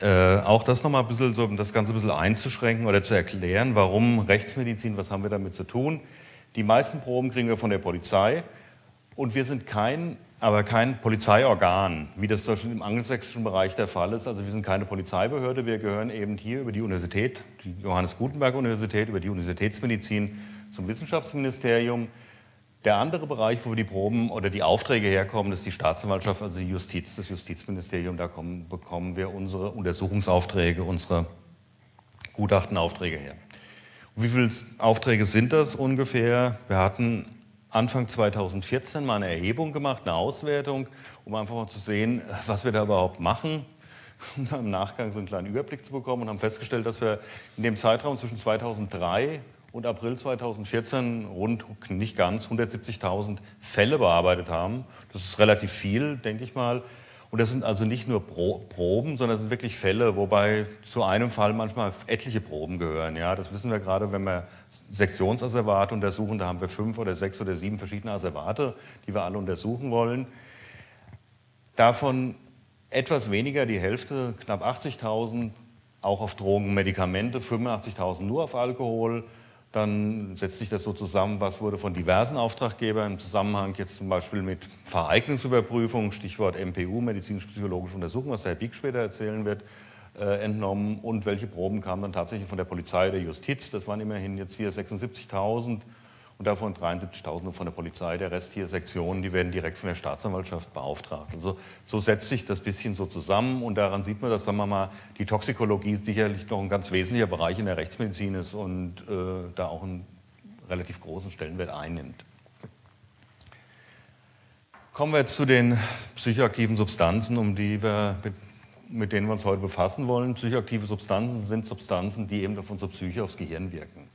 C: Äh, auch das nochmal ein bisschen, so, um das Ganze ein bisschen einzuschränken oder zu erklären, warum Rechtsmedizin, was haben wir damit zu tun? Die meisten Proben kriegen wir von der Polizei und wir sind kein, aber kein Polizeiorgan, wie das im angelsächsischen Bereich der Fall ist. Also wir sind keine Polizeibehörde, wir gehören eben hier über die Universität, die Johannes Gutenberg Universität, über die Universitätsmedizin zum Wissenschaftsministerium. Der andere Bereich, wo die Proben oder die Aufträge herkommen, ist die Staatsanwaltschaft, also die Justiz, das Justizministerium. Da kommen, bekommen wir unsere Untersuchungsaufträge, unsere Gutachtenaufträge her. Und wie viele Aufträge sind das ungefähr? Wir hatten Anfang 2014 mal eine Erhebung gemacht, eine Auswertung, um einfach mal zu sehen, was wir da überhaupt machen, um im Nachgang so einen kleinen Überblick zu bekommen und haben festgestellt, dass wir in dem Zeitraum zwischen 2003 und April 2014 rund, nicht ganz, 170.000 Fälle bearbeitet haben. Das ist relativ viel, denke ich mal. Und das sind also nicht nur Proben, sondern das sind wirklich Fälle, wobei zu einem Fall manchmal etliche Proben gehören. Ja, das wissen wir gerade, wenn wir Sektionsasservate untersuchen. Da haben wir fünf oder sechs oder sieben verschiedene Asservate, die wir alle untersuchen wollen. Davon etwas weniger, die Hälfte, knapp 80.000, auch auf Drogen, Medikamente, 85.000 nur auf Alkohol dann setzt sich das so zusammen, was wurde von diversen Auftraggebern im Zusammenhang jetzt zum Beispiel mit Vereignungsüberprüfung, Stichwort MPU, medizinisch-psychologische Untersuchung, was der Herr Bieck später erzählen wird, äh, entnommen und welche Proben kamen dann tatsächlich von der Polizei der Justiz. Das waren immerhin jetzt hier 76.000 und davon 73.000 von der Polizei. Der Rest hier Sektionen, die werden direkt von der Staatsanwaltschaft beauftragt. Also so setzt sich das bisschen so zusammen und daran sieht man, dass sagen wir mal, die Toxikologie sicherlich noch ein ganz wesentlicher Bereich in der Rechtsmedizin ist und äh, da auch einen relativ großen Stellenwert einnimmt. Kommen wir jetzt zu den psychoaktiven Substanzen, um die wir mit, mit denen wir uns heute befassen wollen. Psychoaktive Substanzen sind Substanzen, die eben auf unsere Psyche, aufs Gehirn wirken.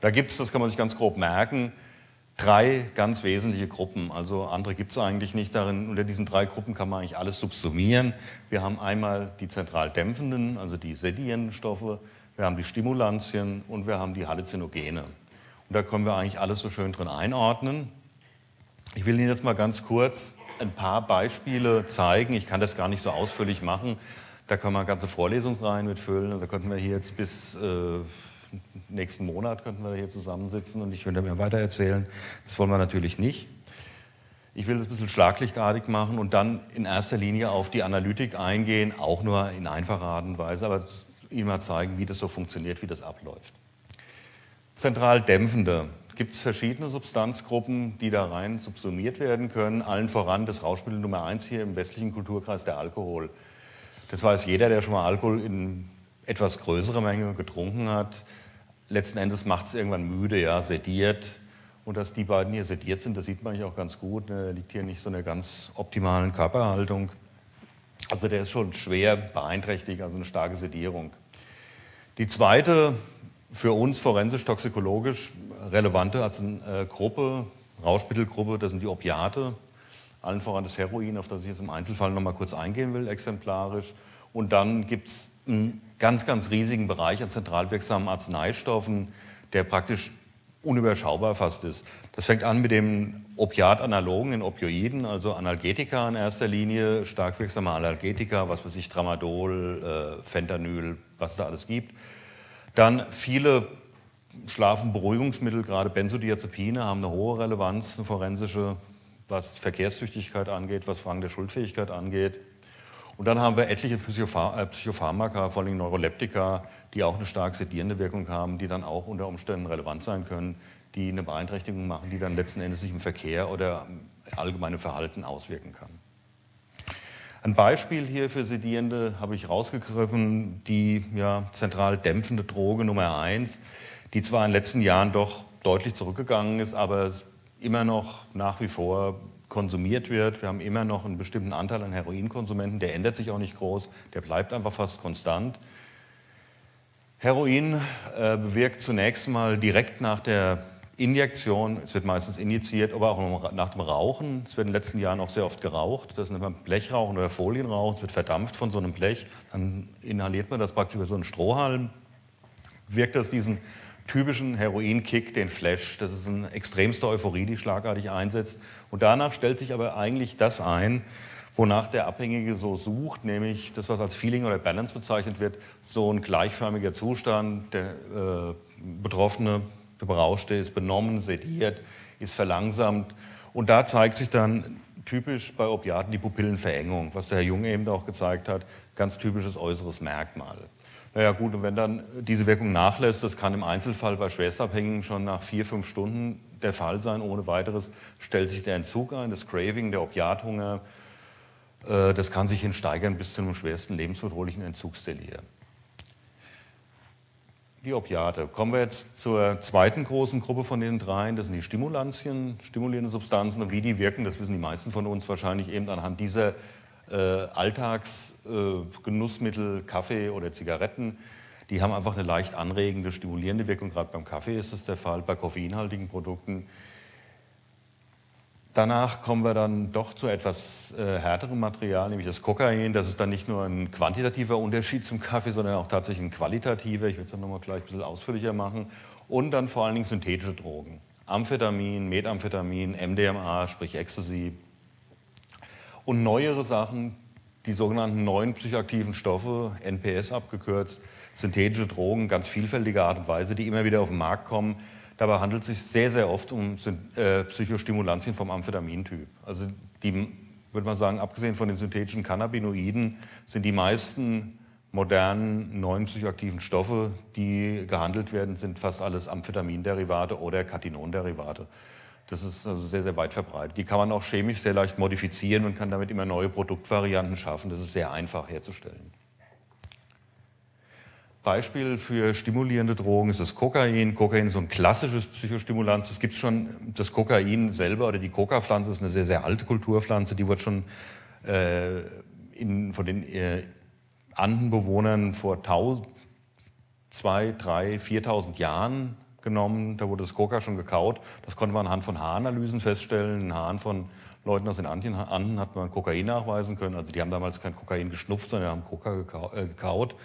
C: Da gibt es, das kann man sich ganz grob merken, drei ganz wesentliche Gruppen. Also andere gibt es eigentlich nicht darin. Unter diesen drei Gruppen kann man eigentlich alles subsumieren. Wir haben einmal die zentral dämpfenden, also die sedierenden Stoffe, wir haben die Stimulantien und wir haben die Halluzinogene. Und da können wir eigentlich alles so schön drin einordnen. Ich will Ihnen jetzt mal ganz kurz ein paar Beispiele zeigen. Ich kann das gar nicht so ausführlich machen. Da können wir ganze Vorlesungsreihen mitfüllen. Da könnten wir hier jetzt bis äh, nächsten Monat könnten wir hier zusammensitzen und ich könnte mir weiter erzählen. Das wollen wir natürlich nicht. Ich will das ein bisschen schlaglichtartig machen und dann in erster Linie auf die Analytik eingehen, auch nur in einfacher Art und Weise, aber Ihnen mal zeigen, wie das so funktioniert, wie das abläuft. Zentral dämpfende. Gibt es verschiedene Substanzgruppen, die da rein subsumiert werden können? Allen voran das Rauschmittel Nummer eins hier im westlichen Kulturkreis, der Alkohol. Das weiß jeder, der schon mal Alkohol in etwas größerer Menge getrunken hat letzten Endes macht es irgendwann müde, ja, sediert. Und dass die beiden hier sediert sind, das sieht man hier auch ganz gut. Ne? Er liegt hier nicht so einer ganz optimalen Körperhaltung. Also der ist schon schwer beeinträchtigt, also eine starke Sedierung. Die zweite für uns forensisch-toxikologisch relevante also, äh, Gruppe, Rauschmittelgruppe, das sind die Opiate, allen voran das Heroin, auf das ich jetzt im Einzelfall noch mal kurz eingehen will, exemplarisch. Und dann gibt es einen ganz, ganz riesigen Bereich an zentral wirksamen Arzneistoffen, der praktisch unüberschaubar fast ist. Das fängt an mit dem Opiatanalogen in Opioiden, also Analgetika in erster Linie, stark wirksame Analgetika, was weiß ich, Tramadol, äh, Fentanyl, was da alles gibt. Dann viele Schlafenberuhigungsmittel, gerade Benzodiazepine, haben eine hohe Relevanz, eine forensische, was Verkehrstüchtigkeit angeht, was Fragen der Schuldfähigkeit angeht. Und dann haben wir etliche äh, Psychopharmaka, vor allem Neuroleptika, die auch eine stark sedierende Wirkung haben, die dann auch unter Umständen relevant sein können, die eine Beeinträchtigung machen, die dann letzten Endes sich im Verkehr oder allgemeinem Verhalten auswirken kann. Ein Beispiel hier für Sedierende habe ich rausgegriffen, die ja, zentral dämpfende Droge Nummer eins, die zwar in den letzten Jahren doch deutlich zurückgegangen ist, aber immer noch nach wie vor konsumiert wird. Wir haben immer noch einen bestimmten Anteil an Heroinkonsumenten, der ändert sich auch nicht groß, der bleibt einfach fast konstant. Heroin äh, bewirkt zunächst mal direkt nach der Injektion, es wird meistens injiziert, aber auch nach dem Rauchen. Es wird in den letzten Jahren auch sehr oft geraucht. Das nennt man Blechrauchen oder Folienrauchen. Es wird verdampft von so einem Blech. Dann inhaliert man das praktisch über so einen Strohhalm. Wirkt das diesen typischen Heroin-Kick, den Flash. Das ist eine extremste Euphorie, die schlagartig einsetzt. Und danach stellt sich aber eigentlich das ein, wonach der Abhängige so sucht, nämlich das, was als Feeling oder Balance bezeichnet wird, so ein gleichförmiger Zustand. Der äh, Betroffene, der Berauschte ist benommen, sediert, ist verlangsamt. Und da zeigt sich dann typisch bei Opiaten die Pupillenverengung, was der Herr Junge eben auch gezeigt hat, ganz typisches äußeres Merkmal. Naja gut, und wenn dann diese Wirkung nachlässt, das kann im Einzelfall bei Schwerstabhängigen schon nach vier, fünf Stunden der Fall sein, ohne weiteres, stellt sich der Entzug ein, das Craving, der Opiathunger, äh, das kann sich hin steigern bis zu einem schwersten lebensbedrohlichen Entzugsdelir. Die Opiate. Kommen wir jetzt zur zweiten großen Gruppe von den dreien. Das sind die Stimulantien, stimulierende Substanzen. Und wie die wirken, das wissen die meisten von uns wahrscheinlich eben anhand dieser äh, Alltagsgenussmittel, äh, Kaffee oder Zigaretten. Die haben einfach eine leicht anregende, stimulierende Wirkung. Gerade beim Kaffee ist das der Fall, bei koffeinhaltigen Produkten. Danach kommen wir dann doch zu etwas äh, härterem Material, nämlich das Kokain. Das ist dann nicht nur ein quantitativer Unterschied zum Kaffee, sondern auch tatsächlich ein qualitativer. Ich will es dann nochmal gleich ein bisschen ausführlicher machen. Und dann vor allen Dingen synthetische Drogen. Amphetamin, Methamphetamin, MDMA, sprich Ecstasy. Und neuere Sachen, die sogenannten neuen psychoaktiven Stoffe, NPS abgekürzt, synthetische Drogen, ganz vielfältige Art und Weise, die immer wieder auf den Markt kommen Dabei handelt es sich sehr, sehr oft um äh, Psychostimulantien vom Amphetamintyp. Also die, würde man sagen, abgesehen von den synthetischen Cannabinoiden, sind die meisten modernen neuen psychoaktiven Stoffe, die gehandelt werden, sind fast alles Amphetaminderivate oder Katinonderivate. Das ist also sehr, sehr weit verbreitet. Die kann man auch chemisch sehr leicht modifizieren und kann damit immer neue Produktvarianten schaffen. Das ist sehr einfach herzustellen. Beispiel für stimulierende Drogen ist das Kokain. Kokain ist so ein klassisches Psychostimulanz. Es gibt schon das Kokain selber oder die Coca-Pflanze ist eine sehr, sehr alte Kulturpflanze. Die wird schon äh, in, von den äh, Andenbewohnern vor 1000, 2, 3, 4.000 Jahren genommen. Da wurde das Coca schon gekaut. Das konnte man anhand von Haaranalysen feststellen. In Haaren von Leuten aus den Anden hat man Kokain nachweisen können. Also die haben damals kein Kokain geschnupft, sondern haben Coca äh, gekaut.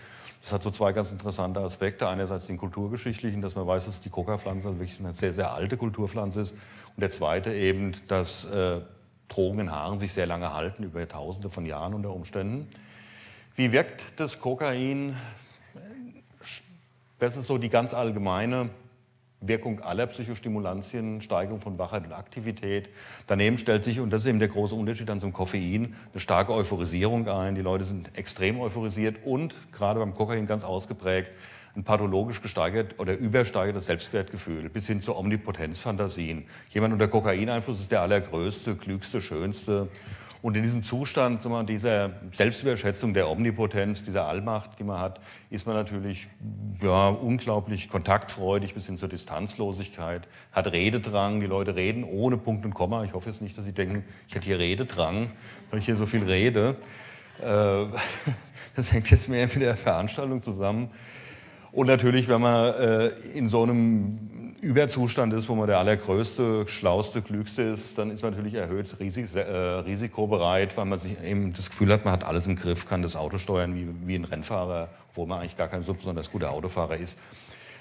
C: Das hat so zwei ganz interessante Aspekte. Einerseits den kulturgeschichtlichen, dass man weiß, dass die Coca-Pflanze wirklich eine sehr, sehr alte Kulturpflanze ist. Und der zweite eben, dass äh, Drogen in Haaren sich sehr lange halten, über Tausende von Jahren unter Umständen. Wie wirkt das Kokain? Das ist so die ganz allgemeine Wirkung aller Psychostimulantien, Steigerung von Wachheit und Aktivität. Daneben stellt sich, und das ist eben der große Unterschied dann zum Koffein, eine starke Euphorisierung ein. Die Leute sind extrem euphorisiert und gerade beim Kokain ganz ausgeprägt ein pathologisch gesteigert oder übersteigertes Selbstwertgefühl bis hin zu Omnipotenzfantasien. Jemand unter Kokaineinfluss ist der allergrößte, klügste, schönste und in diesem Zustand dieser Selbstüberschätzung der Omnipotenz, dieser Allmacht, die man hat, ist man natürlich ja, unglaublich kontaktfreudig bis hin zur Distanzlosigkeit, hat Rededrang, die Leute reden ohne Punkt und Komma. Ich hoffe jetzt nicht, dass Sie denken, ich hätte hier Rededrang, weil ich hier so viel rede. Äh, das hängt jetzt mehr mit der Veranstaltung zusammen. Und natürlich, wenn man äh, in so einem Überzustand ist, wo man der allergrößte, schlauste, klügste ist, dann ist man natürlich erhöht risik äh, risikobereit, weil man sich eben das Gefühl hat, man hat alles im Griff, kann das Auto steuern wie, wie ein Rennfahrer, obwohl man eigentlich gar kein so besonders guter Autofahrer ist.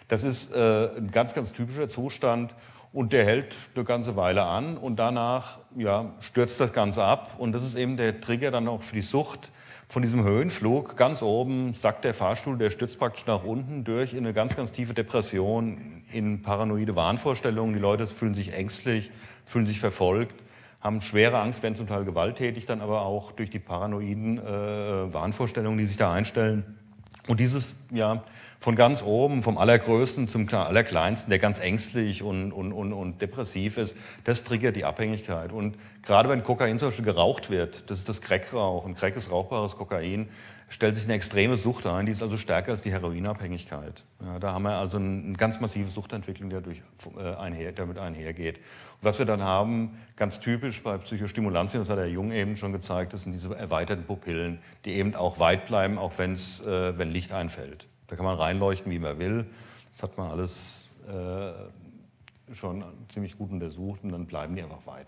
C: Das ist äh, ein ganz, ganz typischer Zustand und der hält eine ganze Weile an und danach ja, stürzt das Ganze ab und das ist eben der Trigger dann auch für die Sucht von diesem Höhenflug ganz oben sackt der Fahrstuhl, der stürzt praktisch nach unten durch in eine ganz, ganz tiefe Depression, in paranoide Wahnvorstellungen. Die Leute fühlen sich ängstlich, fühlen sich verfolgt, haben schwere Angst, werden zum Teil gewalttätig, dann aber auch durch die paranoiden äh, Wahnvorstellungen, die sich da einstellen. Und dieses ja, Von ganz oben, vom Allergrößten zum Allerkleinsten, der ganz ängstlich und, und, und, und depressiv ist, das triggert die Abhängigkeit. Und gerade wenn Kokain zum Beispiel geraucht wird, das ist das Crackrauch, und Crack ist rauchbares Kokain, stellt sich eine extreme Sucht ein, die ist also stärker als die Heroinabhängigkeit. Ja, da haben wir also eine ganz massive Suchtentwicklung, die dadurch, äh, einher, damit einhergeht. Und was wir dann haben, ganz typisch bei Psychostimulantien, das hat der Jung eben schon gezeigt, das sind diese erweiterten Pupillen, die eben auch weit bleiben, auch wenn's, äh, wenn Licht einfällt. Da kann man reinleuchten, wie man will. Das hat man alles äh, schon ziemlich gut untersucht und dann bleiben die einfach weit.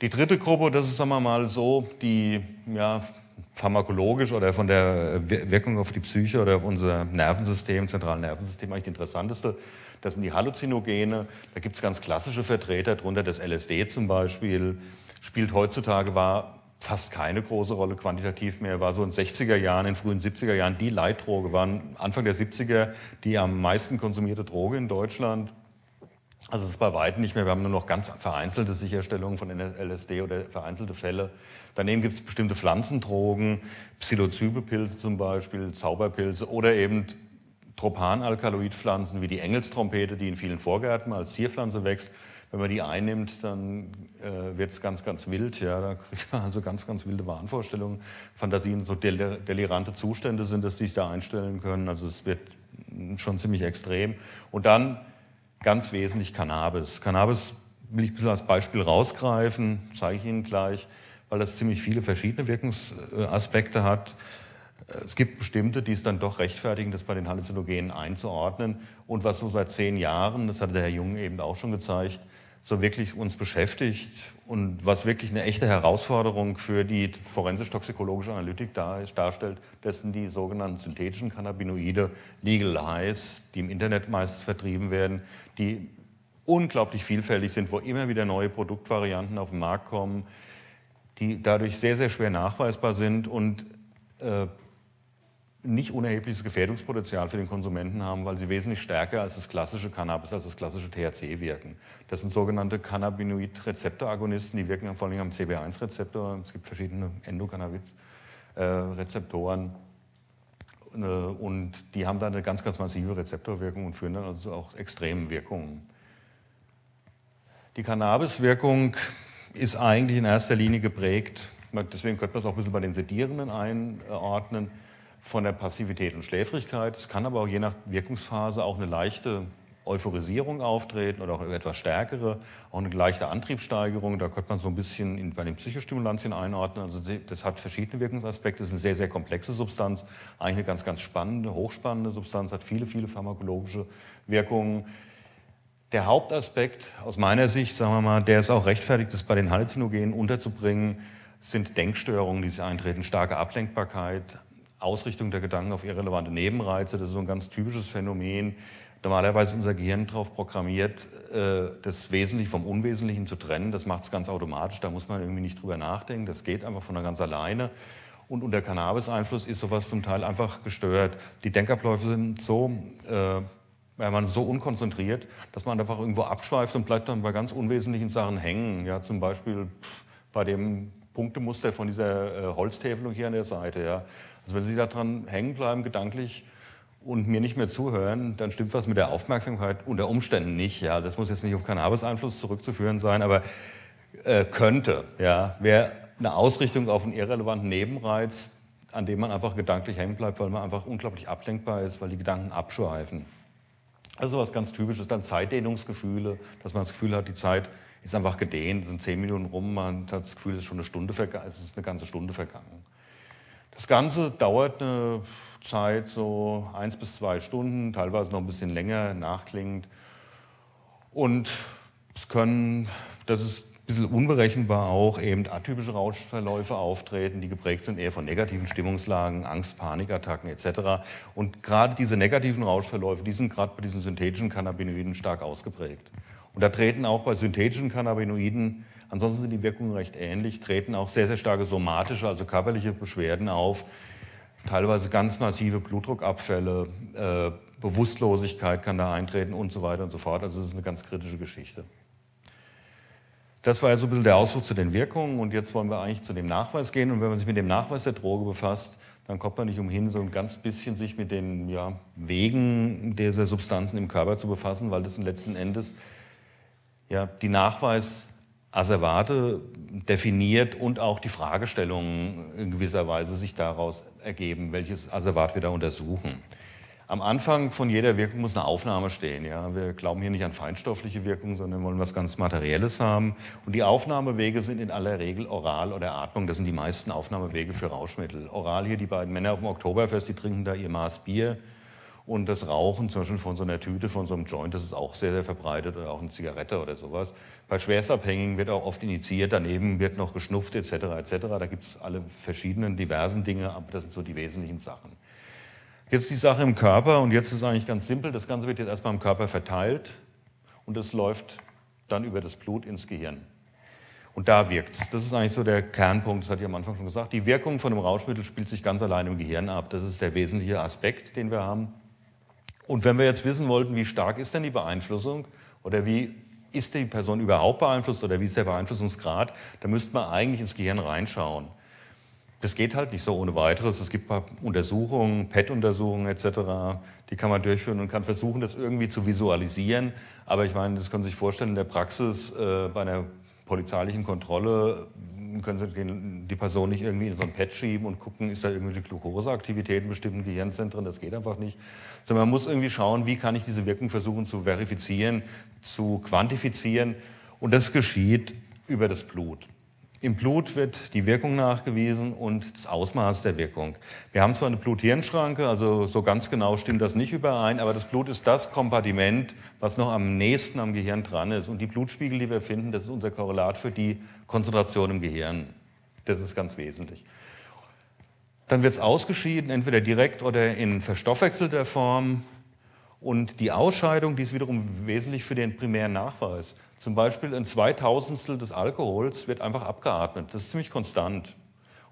C: Die dritte Gruppe, das ist, sagen wir mal so, die ja, pharmakologisch oder von der Wirkung auf die Psyche oder auf unser Nervensystem, zentralen Nervensystem eigentlich die interessanteste. Das sind die Halluzinogene. Da gibt es ganz klassische Vertreter drunter. Das LSD zum Beispiel spielt heutzutage, war fast keine große Rolle quantitativ mehr, war so in den 60er Jahren, in den frühen 70er Jahren die Leitdroge, waren Anfang der 70er die am meisten konsumierte Droge in Deutschland. Also es ist bei weitem nicht mehr, wir haben nur noch ganz vereinzelte Sicherstellungen von LSD oder vereinzelte Fälle. Daneben gibt es bestimmte Pflanzendrogen, Psilocybepilze zum Beispiel, Zauberpilze oder eben Tropanalkaloidpflanzen wie die Engelstrompete, die in vielen Vorgärten als Zierpflanze wächst wenn man die einnimmt, dann äh, wird es ganz, ganz wild. Ja? Da kriegt man also ganz, ganz wilde Wahnvorstellungen, Fantasien, so del delirante Zustände sind, dass die sich da einstellen können. Also es wird schon ziemlich extrem. Und dann ganz wesentlich Cannabis. Cannabis will ich ein bisschen als Beispiel rausgreifen, zeige ich Ihnen gleich, weil das ziemlich viele verschiedene Wirkungsaspekte hat. Es gibt bestimmte, die es dann doch rechtfertigen, das bei den Halluzinogenen einzuordnen. Und was so seit zehn Jahren, das hatte der Herr Jung eben auch schon gezeigt, so wirklich uns beschäftigt und was wirklich eine echte Herausforderung für die forensisch-toxikologische Analytik darstellt, das sind die sogenannten synthetischen Cannabinoide, Legal Highs, die im Internet meistens vertrieben werden, die unglaublich vielfältig sind, wo immer wieder neue Produktvarianten auf den Markt kommen, die dadurch sehr, sehr schwer nachweisbar sind und äh, nicht unerhebliches Gefährdungspotenzial für den Konsumenten haben, weil sie wesentlich stärker als das klassische Cannabis, als das klassische THC wirken. Das sind sogenannte Cannabinoid-Rezeptoragonisten, die wirken vor allem am CB1-Rezeptor. Es gibt verschiedene Endokannabid-Rezeptoren. Äh, und die haben dann eine ganz, ganz massive Rezeptorwirkung und führen dann also auch extremen Wirkungen. Die Cannabiswirkung ist eigentlich in erster Linie geprägt, deswegen könnte man es auch ein bisschen bei den Sedierenden einordnen, von der Passivität und Schläfrigkeit. Es kann aber auch je nach Wirkungsphase auch eine leichte Euphorisierung auftreten oder auch etwas stärkere, auch eine leichte Antriebssteigerung. Da könnte man so ein bisschen in, bei den Psychostimulantien einordnen. Also das hat verschiedene Wirkungsaspekte. Es ist eine sehr, sehr komplexe Substanz, eigentlich eine ganz, ganz spannende, hochspannende Substanz, hat viele, viele pharmakologische Wirkungen. Der Hauptaspekt aus meiner Sicht, sagen wir mal, der ist auch rechtfertigt, das bei den Halluzinogenen unterzubringen, sind Denkstörungen, die sich eintreten, starke Ablenkbarkeit, Ausrichtung der Gedanken auf irrelevante Nebenreize. Das ist so ein ganz typisches Phänomen. Normalerweise ist unser Gehirn darauf programmiert, äh, das Wesentliche vom Unwesentlichen zu trennen. Das macht es ganz automatisch. Da muss man irgendwie nicht drüber nachdenken. Das geht einfach von ganz alleine. Und unter Cannabis-Einfluss ist sowas zum Teil einfach gestört. Die Denkabläufe sind so, äh, man so unkonzentriert, dass man einfach irgendwo abschweift und bleibt dann bei ganz unwesentlichen Sachen hängen. Ja, zum Beispiel bei dem Punktemuster von dieser äh, Holztäfelung hier an der Seite. Ja. Also wenn Sie daran hängen bleiben, gedanklich, und mir nicht mehr zuhören, dann stimmt was mit der Aufmerksamkeit unter Umständen nicht. Ja, das muss jetzt nicht auf Cannabis-Einfluss zurückzuführen sein, aber äh, könnte. Ja, wäre eine Ausrichtung auf einen irrelevanten Nebenreiz, an dem man einfach gedanklich hängen bleibt, weil man einfach unglaublich ablenkbar ist, weil die Gedanken abschweifen. Also was ganz typisches, dann Zeitdehnungsgefühle, dass man das Gefühl hat, die Zeit ist einfach gedehnt, sind zehn Minuten rum, man hat das Gefühl, es ist schon eine Stunde vergangen, es ist eine ganze Stunde vergangen. Das Ganze dauert eine Zeit, so eins bis zwei Stunden, teilweise noch ein bisschen länger, nachklingend. Und es können, das ist ein bisschen unberechenbar auch, eben atypische Rauschverläufe auftreten, die geprägt sind eher von negativen Stimmungslagen, Angst, Panikattacken etc. Und gerade diese negativen Rauschverläufe, die sind gerade bei diesen synthetischen Cannabinoiden stark ausgeprägt. Und da treten auch bei synthetischen Cannabinoiden Ansonsten sind die Wirkungen recht ähnlich, treten auch sehr, sehr starke somatische, also körperliche Beschwerden auf, teilweise ganz massive Blutdruckabfälle, äh, Bewusstlosigkeit kann da eintreten und so weiter und so fort. Also es ist eine ganz kritische Geschichte. Das war ja so ein bisschen der Ausflug zu den Wirkungen und jetzt wollen wir eigentlich zu dem Nachweis gehen. Und wenn man sich mit dem Nachweis der Droge befasst, dann kommt man nicht umhin, so ein ganz bisschen sich mit den ja, Wegen dieser Substanzen im Körper zu befassen, weil das letzten Endes ja, die Nachweisasservate definiert und auch die Fragestellungen in gewisser Weise sich daraus ergeben, welches Asservat wir da untersuchen. Am Anfang von jeder Wirkung muss eine Aufnahme stehen. Ja? Wir glauben hier nicht an feinstoffliche Wirkung, sondern wollen was ganz Materielles haben. Und die Aufnahmewege sind in aller Regel oral oder Atmung. Das sind die meisten Aufnahmewege für Rauschmittel. Oral hier die beiden Männer auf dem Oktoberfest, die trinken da ihr Maß Bier. Und das Rauchen zum Beispiel von so einer Tüte, von so einem Joint, das ist auch sehr, sehr verbreitet oder auch eine Zigarette oder sowas. Bei Schwerstabhängigen wird auch oft initiiert, daneben wird noch geschnupft etc. etc. Da gibt es alle verschiedenen, diversen Dinge, aber das sind so die wesentlichen Sachen. Jetzt die Sache im Körper und jetzt ist eigentlich ganz simpel. Das Ganze wird jetzt erstmal im Körper verteilt und es läuft dann über das Blut ins Gehirn. Und da wirkt es. Das ist eigentlich so der Kernpunkt, das hatte ich am Anfang schon gesagt. Die Wirkung von einem Rauschmittel spielt sich ganz allein im Gehirn ab. Das ist der wesentliche Aspekt, den wir haben. Und wenn wir jetzt wissen wollten, wie stark ist denn die Beeinflussung oder wie ist die Person überhaupt beeinflusst oder wie ist der Beeinflussungsgrad, dann müsste man eigentlich ins Gehirn reinschauen. Das geht halt nicht so ohne weiteres. Es gibt Untersuchungen, PET-Untersuchungen etc., die kann man durchführen und kann versuchen, das irgendwie zu visualisieren. Aber ich meine, das können Sie sich vorstellen, in der Praxis äh, bei einer polizeilichen Kontrolle können Sie die Person nicht irgendwie in so ein Pad schieben und gucken, ist da irgendwelche Glukoseaktivität in bestimmten Gehirnzentren. Das geht einfach nicht. Sondern man muss irgendwie schauen, wie kann ich diese Wirkung versuchen zu verifizieren, zu quantifizieren. Und das geschieht über das Blut. Im Blut wird die Wirkung nachgewiesen und das Ausmaß der Wirkung. Wir haben zwar eine Blut-Hirn-Schranke, also so ganz genau stimmt das nicht überein, aber das Blut ist das Kompartiment, was noch am nächsten am Gehirn dran ist. Und die Blutspiegel, die wir finden, das ist unser Korrelat für die Konzentration im Gehirn. Das ist ganz wesentlich. Dann wird es ausgeschieden, entweder direkt oder in verstoffwechselter Form. Und die Ausscheidung, die ist wiederum wesentlich für den primären Nachweis. Zum Beispiel ein Zweitausendstel des Alkohols wird einfach abgeatmet. Das ist ziemlich konstant.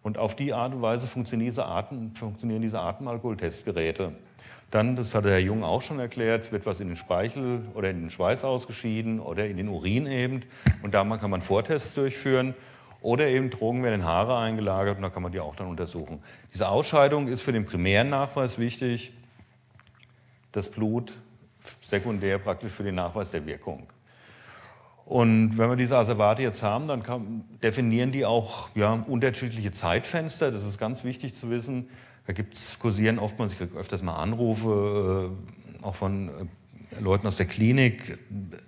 C: Und auf die Art und Weise funktionieren diese, Atem, funktionieren diese Atemalkoholtestgeräte. Dann, das hat der Herr Jung auch schon erklärt, wird was in den Speichel oder in den Schweiß ausgeschieden oder in den Urin eben. Und da kann man Vortests durchführen. Oder eben Drogen werden in Haare eingelagert und da kann man die auch dann untersuchen. Diese Ausscheidung ist für den primären Nachweis wichtig das Blut sekundär praktisch für den Nachweis der Wirkung. Und wenn wir diese Asservate jetzt haben, dann kann, definieren die auch ja, unterschiedliche Zeitfenster. Das ist ganz wichtig zu wissen. Da gibt es kursieren oftmals, ich kriege öfters mal Anrufe, äh, auch von äh, Leuten aus der Klinik.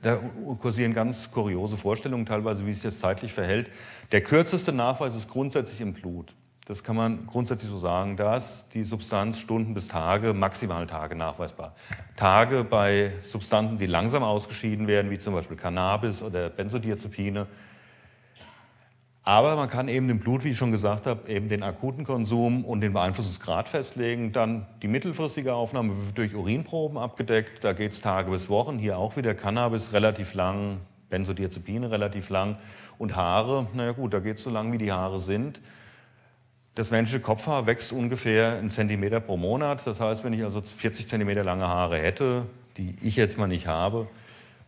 C: Da kursieren ganz kuriose Vorstellungen teilweise, wie sich das zeitlich verhält. Der kürzeste Nachweis ist grundsätzlich im Blut. Das kann man grundsätzlich so sagen, dass die Substanz Stunden bis Tage, maximal Tage nachweisbar. Tage bei Substanzen, die langsam ausgeschieden werden, wie zum Beispiel Cannabis oder Benzodiazepine. Aber man kann eben im Blut, wie ich schon gesagt habe, eben den akuten Konsum und den Beeinflussungsgrad festlegen. Dann die mittelfristige Aufnahme wird durch Urinproben abgedeckt. Da geht es Tage bis Wochen. Hier auch wieder Cannabis relativ lang, Benzodiazepine relativ lang. Und Haare, naja gut, da geht es so lang, wie die Haare sind. Das menschliche Kopfhaar wächst ungefähr einen Zentimeter pro Monat. Das heißt, wenn ich also 40 Zentimeter lange Haare hätte, die ich jetzt mal nicht habe,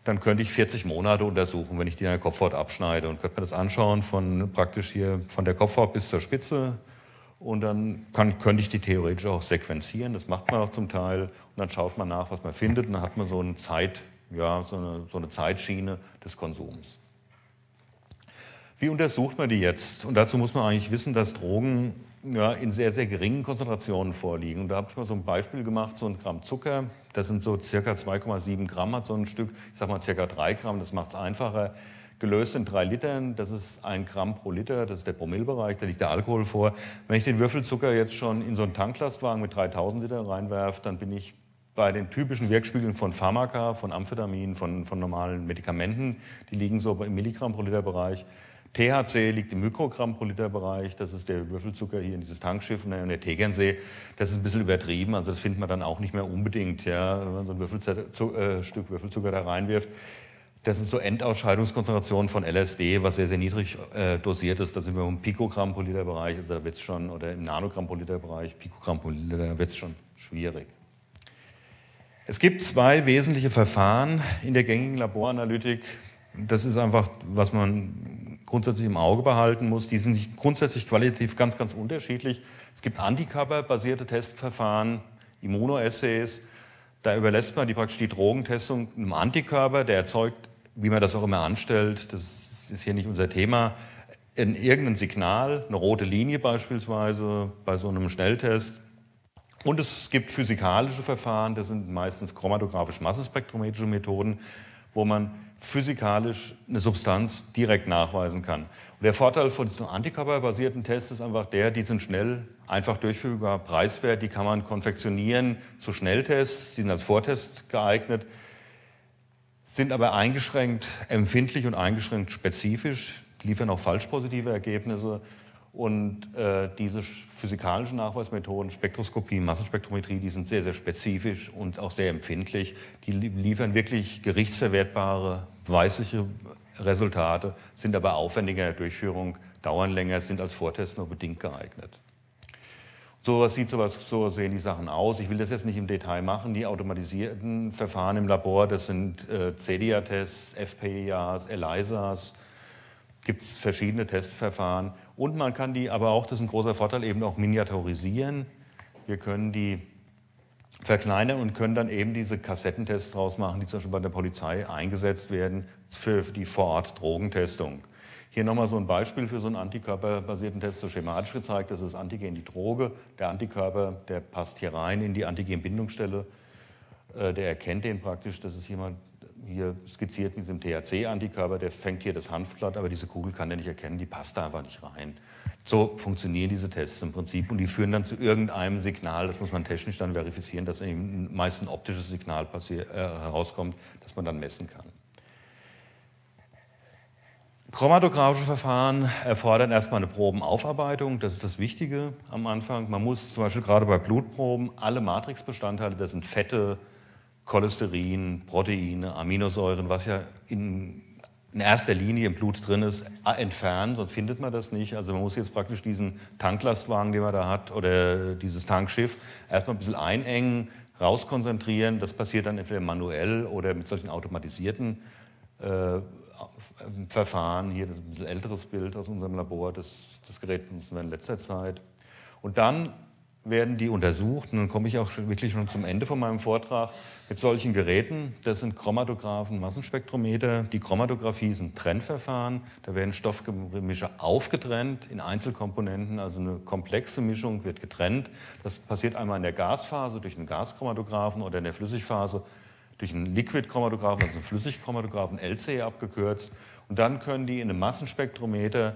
C: dann könnte ich 40 Monate untersuchen, wenn ich die in der Kopfhaut abschneide und könnte mir das anschauen von praktisch hier von der Kopfhaut bis zur Spitze und dann kann, könnte ich die theoretisch auch sequenzieren. Das macht man auch zum Teil und dann schaut man nach, was man findet und dann hat man so eine Zeit, ja, so eine, so eine Zeitschiene des Konsums. Wie untersucht man die jetzt? Und dazu muss man eigentlich wissen, dass Drogen ja, in sehr, sehr geringen Konzentrationen vorliegen. Und da habe ich mal so ein Beispiel gemacht, so ein Gramm Zucker, das sind so circa 2,7 Gramm, hat so ein Stück, ich sage mal circa 3 Gramm, das macht es einfacher. Gelöst in drei Litern, das ist ein Gramm pro Liter, das ist der Promillbereich, da liegt der Alkohol vor. Wenn ich den Würfelzucker jetzt schon in so einen Tanklastwagen mit 3000 Liter reinwerfe, dann bin ich bei den typischen Wirkspiegeln von Pharmaka, von Amphetamin, von, von normalen Medikamenten, die liegen so im Milligramm pro Liter Bereich. THC liegt im Mikrogramm pro Liter Bereich, das ist der Würfelzucker hier in dieses Tankschiff und der Tegernsee, das ist ein bisschen übertrieben, also das findet man dann auch nicht mehr unbedingt, ja, wenn man so ein Würfelzucker, äh, Stück Würfelzucker da reinwirft. Das sind so Endausscheidungskonzentrationen von LSD, was sehr, sehr niedrig äh, dosiert ist. Da sind wir im Pikogramm pro Liter Bereich, also da wird es schon, oder im Nanogramm pro Liter Bereich, Pikogramm pro Liter, da wird es schon schwierig. Es gibt zwei wesentliche Verfahren in der gängigen Laboranalytik. Das ist einfach, was man grundsätzlich im Auge behalten muss. Die sind grundsätzlich qualitativ ganz, ganz unterschiedlich. Es gibt Antikörperbasierte Testverfahren, Immunoassays. Da überlässt man die praktisch die Drogentestung einem Antikörper, der erzeugt, wie man das auch immer anstellt, das ist hier nicht unser Thema, in irgendein Signal, eine rote Linie beispielsweise bei so einem Schnelltest. Und es gibt physikalische Verfahren, das sind meistens chromatographisch-massenspektrometrische Methoden, wo man physikalisch eine Substanz direkt nachweisen kann. Und der Vorteil von diesen antikörperbasierten Tests ist einfach der, die sind schnell, einfach durchführbar, preiswert, die kann man konfektionieren zu Schnelltests, die sind als Vortest geeignet, sind aber eingeschränkt empfindlich und eingeschränkt spezifisch, liefern auch falsch positive Ergebnisse und äh, diese physikalischen Nachweismethoden, Spektroskopie, Massenspektrometrie, die sind sehr, sehr spezifisch und auch sehr empfindlich. Die liefern wirklich gerichtsverwertbare, weißliche Resultate, sind aber aufwendiger in der Durchführung, dauern länger, sind als Vortest nur bedingt geeignet. So sieht sowas, so sehen die Sachen aus. Ich will das jetzt nicht im Detail machen. Die automatisierten Verfahren im Labor, das sind äh, CEDIA-Tests, FPIAs, ELISAs, gibt es verschiedene Testverfahren und man kann die aber auch, das ist ein großer Vorteil, eben auch miniaturisieren. Wir können die verkleinern und können dann eben diese Kassettentests draus machen, die zum Beispiel bei der Polizei eingesetzt werden für die Vorort-Drogentestung. Hier nochmal so ein Beispiel für so einen antikörperbasierten Test, so schematisch gezeigt. Das ist Antigen die Droge. Der Antikörper, der passt hier rein in die Antigenbindungsstelle. Äh, der erkennt den praktisch. Das ist jemand, hier skizziert mit diesem THC-Antikörper, der fängt hier das Hanfblatt, aber diese Kugel kann er nicht erkennen, die passt da einfach nicht rein. So funktionieren diese Tests im Prinzip und die führen dann zu irgendeinem Signal, das muss man technisch dann verifizieren, dass eben meist ein optisches Signal äh, herauskommt, das man dann messen kann. Chromatographische Verfahren erfordern erstmal eine Probenaufarbeitung, das ist das Wichtige am Anfang. Man muss zum Beispiel gerade bei Blutproben alle Matrixbestandteile, das sind Fette, Cholesterin, Proteine, Aminosäuren, was ja in, in erster Linie im Blut drin ist, entfernen, sonst findet man das nicht. Also man muss jetzt praktisch diesen Tanklastwagen, den man da hat, oder dieses Tankschiff erstmal ein bisschen einengen, rauskonzentrieren. Das passiert dann entweder manuell oder mit solchen automatisierten äh, Verfahren. Hier das ist ein bisschen älteres Bild aus unserem Labor. Das, das Gerät benutzen wir in letzter Zeit. Und dann werden die untersucht. Und dann komme ich auch wirklich schon zum Ende von meinem Vortrag mit solchen Geräten. Das sind Chromatographen, Massenspektrometer. Die Chromatographie ist ein Trennverfahren. Da werden Stoffgemische aufgetrennt in Einzelkomponenten. Also eine komplexe Mischung wird getrennt. Das passiert einmal in der Gasphase durch einen Gaschromatographen oder in der Flüssigphase durch einen Liquid-Chromatographen, also einen Flüssigchromatografen, LC abgekürzt. Und dann können die in einem Massenspektrometer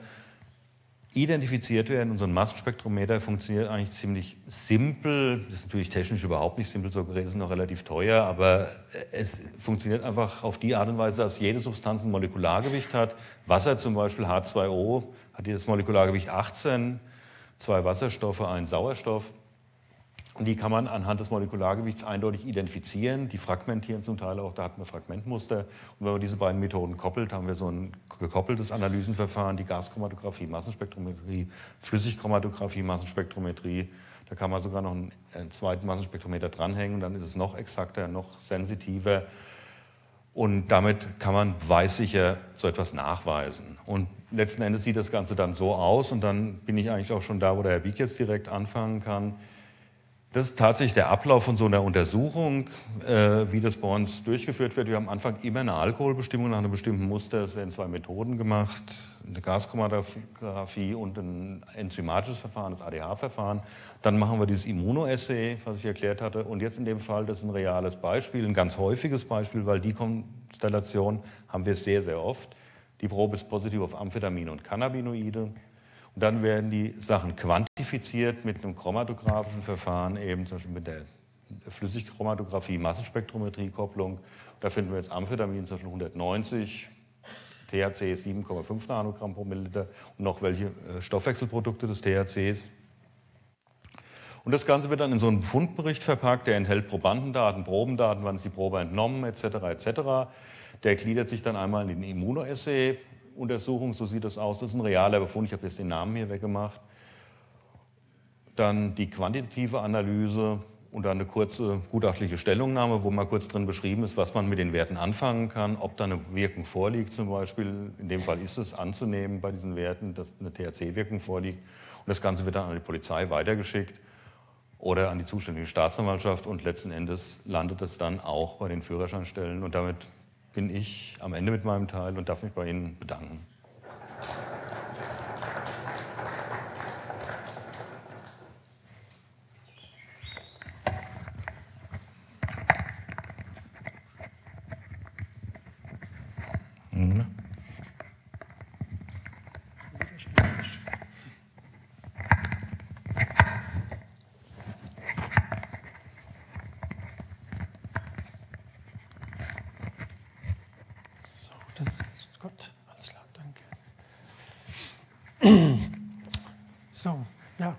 C: identifiziert werden. Unser Massenspektrometer funktioniert eigentlich ziemlich simpel. Das ist natürlich technisch überhaupt nicht simpel, so Geräte sind noch relativ teuer, aber es funktioniert einfach auf die Art und Weise, dass jede Substanz ein Molekulargewicht hat. Wasser zum Beispiel, H2O, hat das Molekulargewicht 18, zwei Wasserstoffe, ein Sauerstoff. Und die kann man anhand des Molekulargewichts eindeutig identifizieren. Die fragmentieren zum Teil auch, da hat man Fragmentmuster. Und wenn man diese beiden Methoden koppelt, haben wir so ein gekoppeltes Analysenverfahren, die Gaschromatographie, Massenspektrometrie, Flüssigchromatographie, Massenspektrometrie. Da kann man sogar noch einen, zweiten Massenspektrometer dranhängen, dann ist es noch exakter, noch sensitiver. Und damit kann man weissicher so etwas nachweisen. Und letzten Endes sieht das Ganze dann so aus. Und dann bin ich eigentlich auch schon da, wo der Herr Wieck jetzt direkt anfangen kann. Das ist tatsächlich der Ablauf von so einer Untersuchung, äh, wie das bei uns durchgeführt wird. Wir haben am Anfang immer eine Alkoholbestimmung nach einem bestimmten Muster. Es werden zwei Methoden gemacht, eine Gaschromatographie und ein enzymatisches Verfahren, das ADH-Verfahren. Dann machen wir dieses Immunoassay, was ich erklärt hatte. Und jetzt in dem Fall, das ist ein reales Beispiel, ein ganz häufiges Beispiel, weil die Konstellation haben wir sehr, sehr oft. Die Probe ist positiv auf Amphetamine und Cannabinoide. Dann werden die Sachen quantifiziert mit einem chromatografischen Verfahren, eben zum Beispiel mit der Flüssigchromatographie, Massenspektrometrie-Kopplung. Da finden wir jetzt Amphetamin zwischen 190, THC 7,5 Nanogramm pro Milliliter und noch welche äh, Stoffwechselprodukte des THCs. Und das Ganze wird dann in so einen Fundbericht verpackt, der enthält Probandendaten, Probendaten, wann ist die Probe entnommen, etc. etc. Der gliedert sich dann einmal in den Immunoassay, Untersuchung, so sieht das aus. Das ist ein realer Befund. Ich habe jetzt den Namen hier weggemacht. Dann die quantitative Analyse und dann eine kurze gutachtliche Stellungnahme, wo mal kurz drin beschrieben ist, was man mit den Werten anfangen kann, ob da eine Wirkung vorliegt zum Beispiel. In dem Fall ist es anzunehmen bei diesen Werten, dass eine THC-Wirkung vorliegt. Und das Ganze wird dann an die Polizei weitergeschickt oder an die zuständige Staatsanwaltschaft und letzten Endes landet es dann auch bei den Führerscheinstellen. Und damit bin ich am Ende mit meinem Teil und darf mich bei Ihnen bedanken.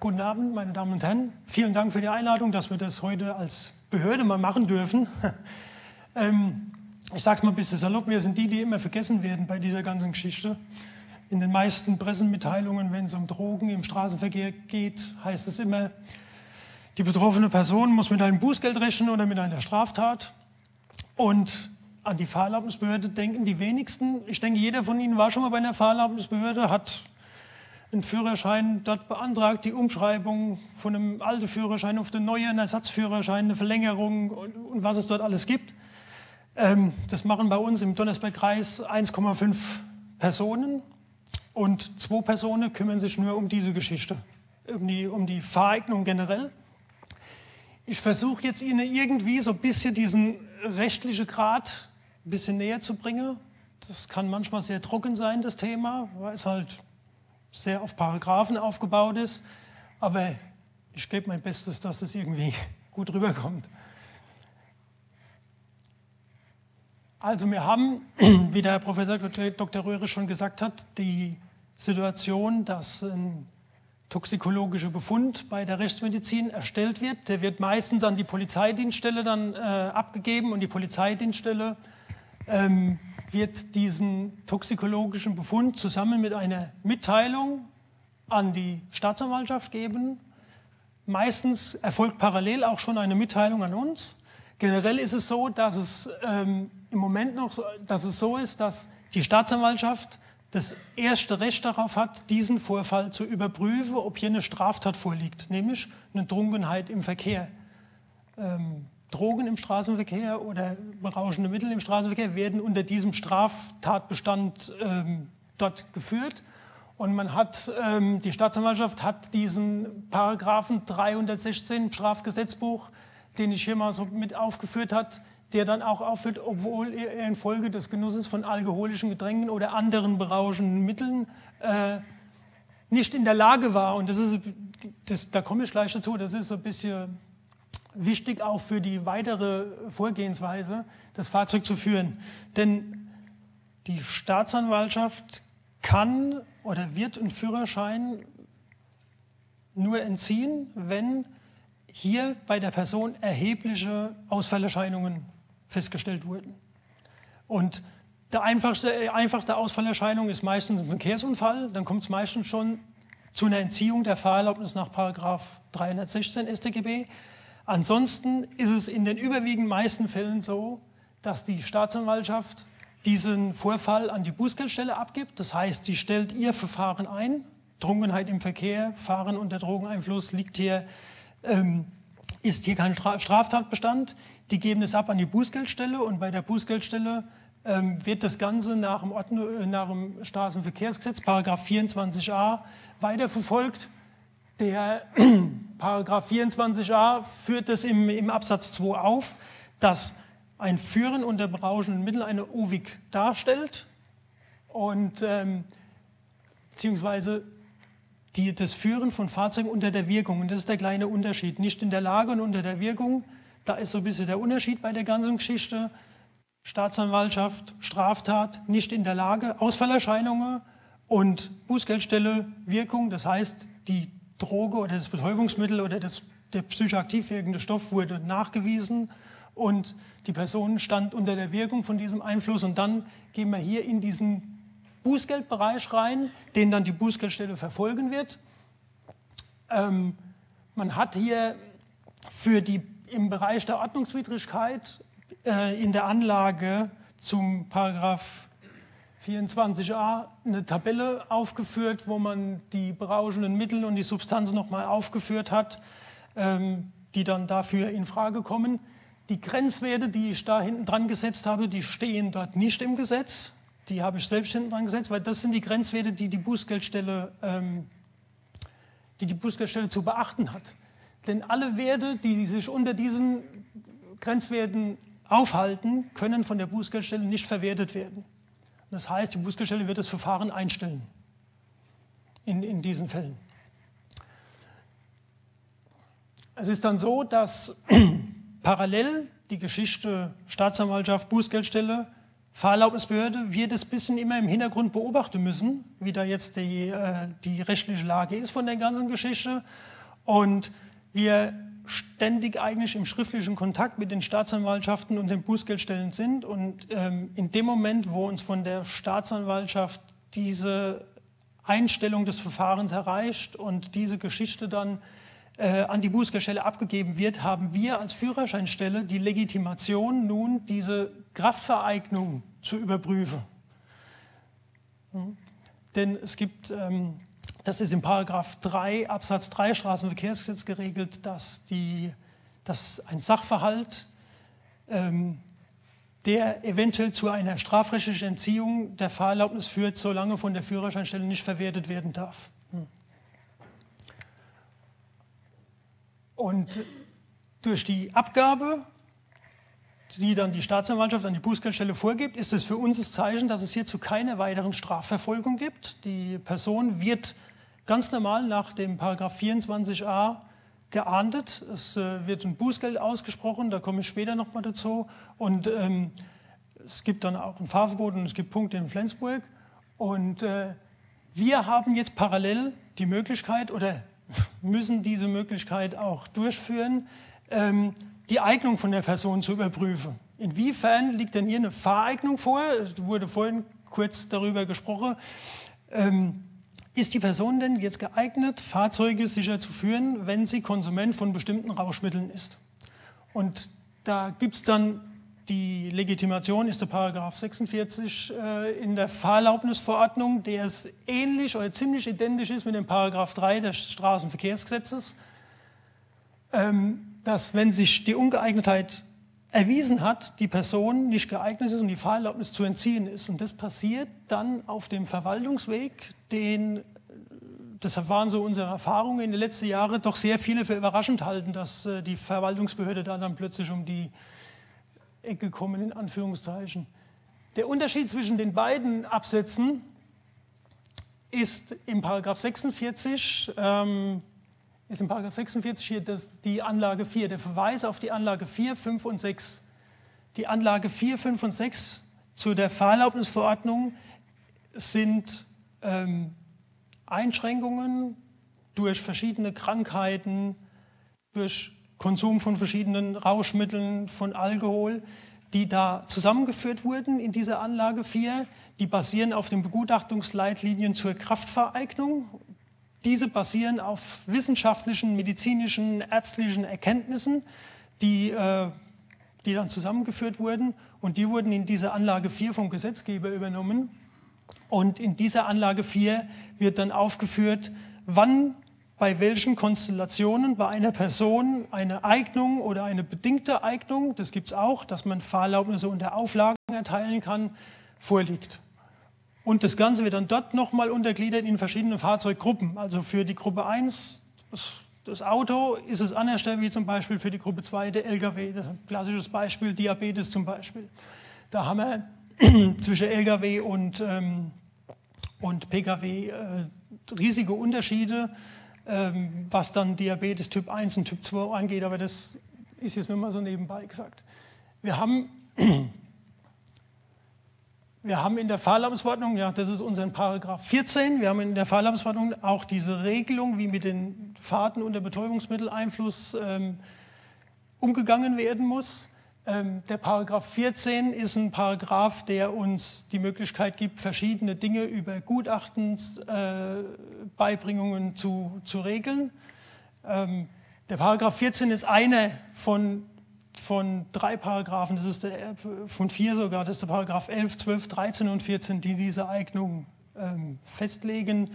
D: Guten Abend, meine Damen und Herren. Vielen Dank für die Einladung, dass wir das heute als Behörde mal machen dürfen. ähm, ich sage es mal ein bisschen salopp, wir sind die, die immer vergessen werden bei dieser ganzen Geschichte. In den meisten Pressemitteilungen, wenn es um Drogen im Straßenverkehr geht, heißt es immer, die betroffene Person muss mit einem Bußgeld rechnen oder mit einer Straftat. Und an die Fahrerlaubnisbehörde denken die wenigsten. Ich denke, jeder von Ihnen war schon mal bei einer Fahrerlaubnisbehörde, hat einen Führerschein dort beantragt, die Umschreibung von einem alten Führerschein auf den neuen, Ersatzführerschein, eine Verlängerung und, und was es dort alles gibt. Ähm, das machen bei uns im Donnersberg-Kreis 1,5 Personen und zwei Personen kümmern sich nur um diese Geschichte, um die, um die Fahreignung generell. Ich versuche jetzt Ihnen irgendwie so ein bisschen diesen rechtlichen Grad ein bisschen näher zu bringen. Das kann manchmal sehr trocken sein, das Thema, weil es halt sehr auf Paragraphen aufgebaut ist. Aber ich gebe mein Bestes, dass es irgendwie gut rüberkommt. Also wir haben, wie der Professor Dr. Röhre schon gesagt hat, die Situation, dass ein toxikologischer Befund bei der Rechtsmedizin erstellt wird. Der wird meistens an die Polizeidienststelle dann äh, abgegeben und die Polizeidienststelle ähm, wird diesen toxikologischen Befund zusammen mit einer Mitteilung an die Staatsanwaltschaft geben. Meistens erfolgt parallel auch schon eine Mitteilung an uns. Generell ist es so, dass es ähm, im Moment noch so, dass es so ist, dass die Staatsanwaltschaft das erste Recht darauf hat, diesen Vorfall zu überprüfen, ob hier eine Straftat vorliegt, nämlich eine Trunkenheit im Verkehr. Ähm, Drogen im Straßenverkehr oder berauschende Mittel im Straßenverkehr werden unter diesem Straftatbestand ähm, dort geführt. Und man hat, ähm, die Staatsanwaltschaft hat diesen Paragraphen 316 im Strafgesetzbuch, den ich hier mal so mit aufgeführt hat, der dann auch aufführt, obwohl er infolge des Genusses von alkoholischen Getränken oder anderen berauschenden Mitteln äh, nicht in der Lage war, und das ist, das, da komme ich gleich dazu, das ist so ein bisschen wichtig auch für die weitere Vorgehensweise, das Fahrzeug zu führen. Denn die Staatsanwaltschaft kann oder wird einen Führerschein nur entziehen, wenn hier bei der Person erhebliche Ausfallerscheinungen festgestellt wurden. Und der einfachste, einfachste Ausfallerscheinung ist meistens ein Verkehrsunfall. Dann kommt es meistens schon zu einer Entziehung der Fahrerlaubnis nach 316 StGB. Ansonsten ist es in den überwiegend meisten Fällen so, dass die Staatsanwaltschaft diesen Vorfall an die Bußgeldstelle abgibt. Das heißt, sie stellt ihr Verfahren ein. Trunkenheit im Verkehr, Fahren unter Drogeneinfluss liegt hier, ähm, ist hier kein Straftatbestand. Die geben es ab an die Bußgeldstelle und bei der Bußgeldstelle ähm, wird das Ganze nach dem, Ordnung, nach dem Straßenverkehrsgesetz, Paragraph 24a, weiterverfolgt. Der Paragraph 24a führt es im, im Absatz 2 auf, dass ein Führen unter berauschenden Mitteln eine OWIG darstellt und ähm, beziehungsweise die, das Führen von Fahrzeugen unter der Wirkung. Und das ist der kleine Unterschied. Nicht in der Lage und unter der Wirkung. Da ist so ein bisschen der Unterschied bei der ganzen Geschichte. Staatsanwaltschaft, Straftat, nicht in der Lage, Ausfallerscheinungen und Bußgeldstelle, Wirkung. Das heißt, die Droge oder das Betäubungsmittel oder das, der psychoaktiv wirkende Stoff wurde nachgewiesen und die Person stand unter der Wirkung von diesem Einfluss. Und dann gehen wir hier in diesen Bußgeldbereich rein, den dann die Bußgeldstelle verfolgen wird. Ähm, man hat hier für die im Bereich der Ordnungswidrigkeit äh, in der Anlage zum Paragraph 24a eine Tabelle aufgeführt, wo man die berauschenden Mittel und die Substanzen nochmal aufgeführt hat, ähm, die dann dafür in Frage kommen. Die Grenzwerte, die ich da hinten dran gesetzt habe, die stehen dort nicht im Gesetz. Die habe ich selbst hinten dran gesetzt, weil das sind die Grenzwerte, die die Bußgeldstelle, ähm, die, die Bußgeldstelle zu beachten hat. Denn alle Werte, die sich unter diesen Grenzwerten aufhalten, können von der Bußgeldstelle nicht verwertet werden. Das heißt, die Bußgeldstelle wird das Verfahren einstellen in, in diesen Fällen. Es ist dann so, dass parallel die Geschichte Staatsanwaltschaft, Bußgeldstelle, Fahrerlaubnisbehörde, wir das bisschen immer im Hintergrund beobachten müssen, wie da jetzt die, äh, die rechtliche Lage ist von der ganzen Geschichte. Und wir ständig eigentlich im schriftlichen Kontakt mit den Staatsanwaltschaften und den Bußgeldstellen sind. Und ähm, in dem Moment, wo uns von der Staatsanwaltschaft diese Einstellung des Verfahrens erreicht und diese Geschichte dann äh, an die Bußgeldstelle abgegeben wird, haben wir als Führerscheinstelle die Legitimation, nun diese Kraftvereignung zu überprüfen. Hm? Denn es gibt ähm, das ist in Paragraph 3 Absatz 3 Straßenverkehrsgesetz geregelt, dass, die, dass ein Sachverhalt, ähm, der eventuell zu einer strafrechtlichen Entziehung der Fahrerlaubnis führt, solange von der Führerscheinstelle nicht verwertet werden darf. Hm. Und durch die Abgabe, die dann die Staatsanwaltschaft an die Bußgeldstelle vorgibt, ist es für uns das Zeichen, dass es hierzu keine weiteren Strafverfolgung gibt. Die Person wird ganz normal nach dem Paragraph 24a geahndet. Es äh, wird ein Bußgeld ausgesprochen, da komme ich später nochmal dazu. Und ähm, es gibt dann auch ein Fahrverbot und es gibt Punkte in Flensburg. Und äh, wir haben jetzt parallel die Möglichkeit oder müssen diese Möglichkeit auch durchführen, ähm, die Eignung von der Person zu überprüfen. Inwiefern liegt denn hier eine Fahreignung vor? Es wurde vorhin kurz darüber gesprochen. Ähm, ist die Person denn jetzt geeignet, Fahrzeuge sicher zu führen, wenn sie Konsument von bestimmten Rauschmitteln ist? Und da gibt es dann die Legitimation, ist der Paragraph 46 äh, in der Fahrerlaubnisverordnung, der ist ähnlich oder ziemlich identisch ist mit dem Paragraph 3 des Straßenverkehrsgesetzes, ähm, dass wenn sich die Ungeeignetheit erwiesen hat, die Person nicht geeignet ist und die Fahrerlaubnis zu entziehen ist. Und das passiert dann auf dem Verwaltungsweg, den, das waren so unsere Erfahrungen in den letzten Jahren, doch sehr viele für überraschend halten, dass äh, die Verwaltungsbehörde da dann plötzlich um die Ecke kommen, in Anführungszeichen. Der Unterschied zwischen den beiden Absätzen ist im Paragraph 46 ähm, ist in Paragraph 46 hier das, die Anlage 4, der Verweis auf die Anlage 4, 5 und 6. Die Anlage 4, 5 und 6 zu der Fahrerlaubnisverordnung sind ähm, Einschränkungen durch verschiedene Krankheiten, durch Konsum von verschiedenen Rauschmitteln, von Alkohol, die da zusammengeführt wurden in dieser Anlage 4. Die basieren auf den Begutachtungsleitlinien zur Kraftvereignung diese basieren auf wissenschaftlichen, medizinischen, ärztlichen Erkenntnissen, die, äh, die dann zusammengeführt wurden. Und die wurden in dieser Anlage 4 vom Gesetzgeber übernommen. Und in dieser Anlage 4 wird dann aufgeführt, wann bei welchen Konstellationen bei einer Person eine Eignung oder eine bedingte Eignung, das gibt es auch, dass man Fahrerlaubnisse unter Auflagen erteilen kann, vorliegt. Und das Ganze wird dann dort nochmal untergliedert in verschiedene Fahrzeuggruppen. Also für die Gruppe 1, das, das Auto, ist es anders wie zum Beispiel für die Gruppe 2, der LKW. Das ist ein klassisches Beispiel, Diabetes zum Beispiel. Da haben wir zwischen LKW und, ähm, und Pkw äh, riesige Unterschiede, ähm, was dann Diabetes Typ 1 und Typ 2 angeht, aber das ist jetzt nur mal so nebenbei gesagt. Wir haben wir haben in der Fahrerlaubnisverordnung, ja, das ist unser Paragraph 14, wir haben in der Fahrerlaubnisverordnung auch diese Regelung, wie mit den Fahrten unter Betäubungsmitteleinfluss ähm, umgegangen werden muss. Ähm, der Paragraph 14 ist ein Paragraph, der uns die Möglichkeit gibt, verschiedene Dinge über Gutachtensbeibringungen äh, zu, zu regeln. Ähm, Der Paragraph 14 ist einer von, von drei Paragraphen, das ist der, von vier sogar, das ist der Paragraph 11, 12, 13 und 14, die diese Eignung ähm, festlegen.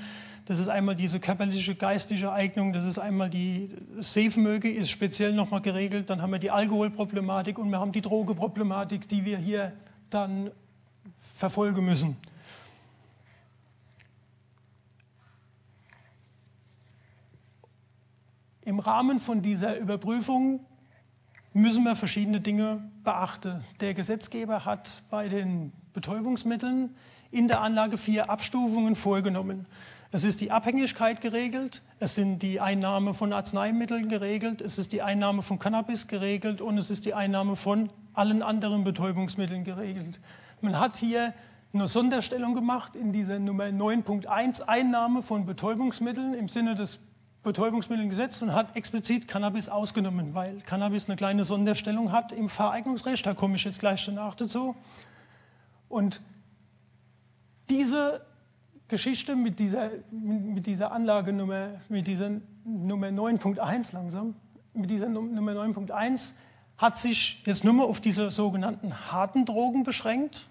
D: Das ist einmal diese körperliche, geistige Eignung, das ist einmal die Safemöge, ist speziell nochmal geregelt. Dann haben wir die Alkoholproblematik und wir haben die Drogeproblematik, die wir hier dann verfolgen müssen. Im Rahmen von dieser Überprüfung müssen wir verschiedene Dinge beachten. Der Gesetzgeber hat bei den Betäubungsmitteln in der Anlage vier Abstufungen vorgenommen. Es ist die Abhängigkeit geregelt, es sind die Einnahme von Arzneimitteln geregelt, es ist die Einnahme von Cannabis geregelt und es ist die Einnahme von allen anderen Betäubungsmitteln geregelt. Man hat hier eine Sonderstellung gemacht in dieser Nummer 9.1 Einnahme von Betäubungsmitteln im Sinne des Betäubungsmittelgesetz und hat explizit Cannabis ausgenommen, weil Cannabis eine kleine Sonderstellung hat im Fahreignungsrecht. Da komme ich jetzt gleich danach dazu. Und diese Geschichte mit dieser, mit dieser Anlagenummer, mit dieser Nummer 9.1 langsam, mit dieser Nummer 9.1 hat sich jetzt nur mal auf diese sogenannten harten Drogen beschränkt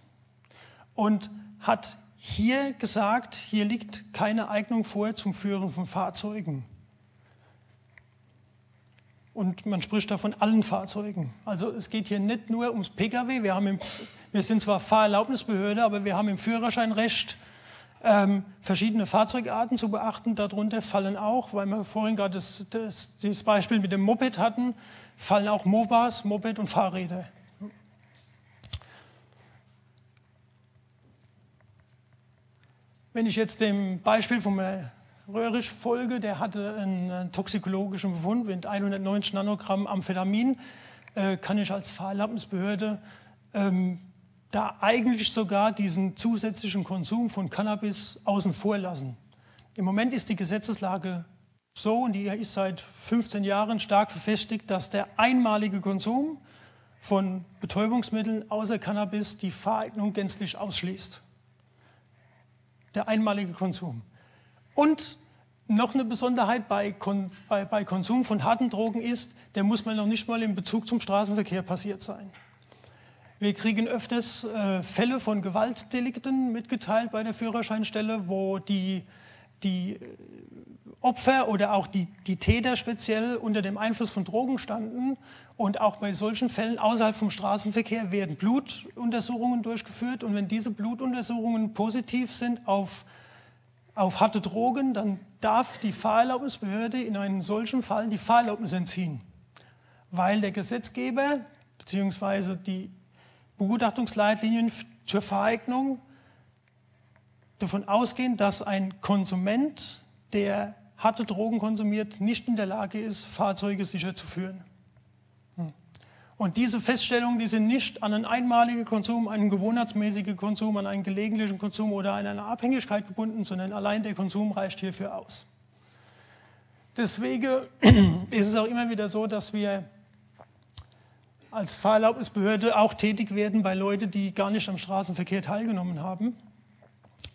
D: und hat hier gesagt, hier liegt keine Eignung vor zum Führen von Fahrzeugen. Und man spricht da von allen Fahrzeugen. Also es geht hier nicht nur ums Pkw. Wir, haben im, wir sind zwar Fahrerlaubnisbehörde, aber wir haben im Führerscheinrecht ähm, verschiedene Fahrzeugarten zu beachten. Darunter fallen auch, weil wir vorhin gerade das, das, das Beispiel mit dem Moped hatten, fallen auch Mobas, Moped und Fahrräder. Wenn ich jetzt dem Beispiel vom Röhrisch folge, der hatte einen toxikologischen Befund mit 190 Nanogramm Amphetamin, äh, kann ich als Fahrerlaubnisbehörde ähm, da eigentlich sogar diesen zusätzlichen Konsum von Cannabis außen vor lassen. Im Moment ist die Gesetzeslage so, und die ist seit 15 Jahren stark verfestigt, dass der einmalige Konsum von Betäubungsmitteln außer Cannabis die Fahreignung gänzlich ausschließt. Der einmalige Konsum. Und noch eine Besonderheit bei, Kon bei, bei Konsum von harten Drogen ist, der muss man noch nicht mal in Bezug zum Straßenverkehr passiert sein. Wir kriegen öfters äh, Fälle von Gewaltdelikten mitgeteilt bei der Führerscheinstelle, wo die, die Opfer oder auch die, die Täter speziell unter dem Einfluss von Drogen standen. Und auch bei solchen Fällen außerhalb vom Straßenverkehr werden Blutuntersuchungen durchgeführt. Und wenn diese Blutuntersuchungen positiv sind auf auf harte Drogen, dann darf die Fahrerlaubnisbehörde in einem solchen Fall die Fahrerlaubnis entziehen, weil der Gesetzgeber bzw. die Begutachtungsleitlinien zur Vereignung davon ausgehen, dass ein Konsument, der harte Drogen konsumiert, nicht in der Lage ist, Fahrzeuge sicher zu führen. Und diese Feststellungen, die sind nicht an einen einmaligen Konsum, einen gewohnheitsmäßigen Konsum, an einen gelegentlichen Konsum oder an eine Abhängigkeit gebunden, sondern allein der Konsum reicht hierfür aus. Deswegen ist es auch immer wieder so, dass wir als Fahrerlaubnisbehörde auch tätig werden bei Leuten, die gar nicht am Straßenverkehr teilgenommen haben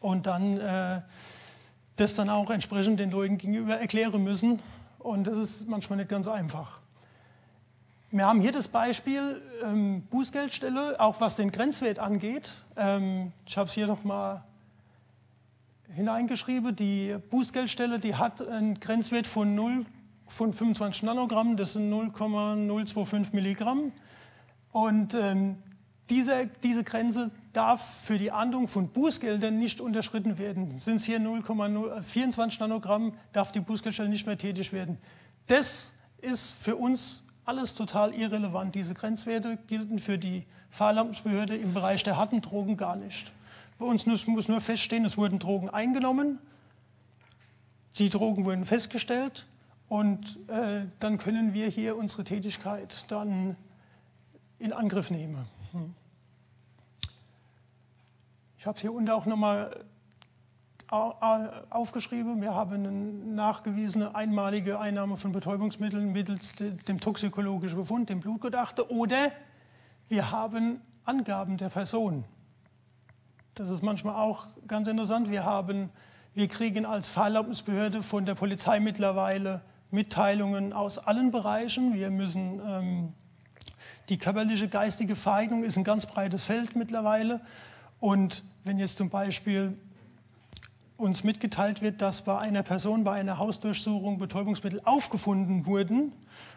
D: und dann äh, das dann auch entsprechend den Leuten gegenüber erklären müssen. Und das ist manchmal nicht ganz einfach. Wir haben hier das Beispiel ähm, Bußgeldstelle, auch was den Grenzwert angeht. Ähm, ich habe es hier noch mal hineingeschrieben. Die Bußgeldstelle, die hat einen Grenzwert von 0 von 25 Nanogramm, das sind 0,025 Milligramm. Und ähm, diese, diese Grenze darf für die Ahndung von Bußgeldern nicht unterschritten werden. Sind es hier 0,24 Nanogramm, darf die Bußgeldstelle nicht mehr tätig werden. Das ist für uns alles total irrelevant. Diese Grenzwerte gelten für die Fahrlamtsbehörde im Bereich der harten Drogen gar nicht. Bei uns muss nur feststehen, es wurden Drogen eingenommen, die Drogen wurden festgestellt und äh, dann können wir hier unsere Tätigkeit dann in Angriff nehmen. Hm. Ich habe es hier unten auch nochmal aufgeschrieben. Wir haben eine nachgewiesene einmalige Einnahme von Betäubungsmitteln mittels dem toxikologischen Befund, dem Blutgutachten. Oder wir haben Angaben der Person. Das ist manchmal auch ganz interessant. Wir, haben, wir kriegen als Fahrerlaubnisbehörde von der Polizei mittlerweile Mitteilungen aus allen Bereichen. Wir müssen ähm, die körperliche, geistige Vereignung ist ein ganz breites Feld mittlerweile. Und wenn jetzt zum Beispiel uns mitgeteilt wird, dass bei einer Person bei einer Hausdurchsuchung Betäubungsmittel aufgefunden wurden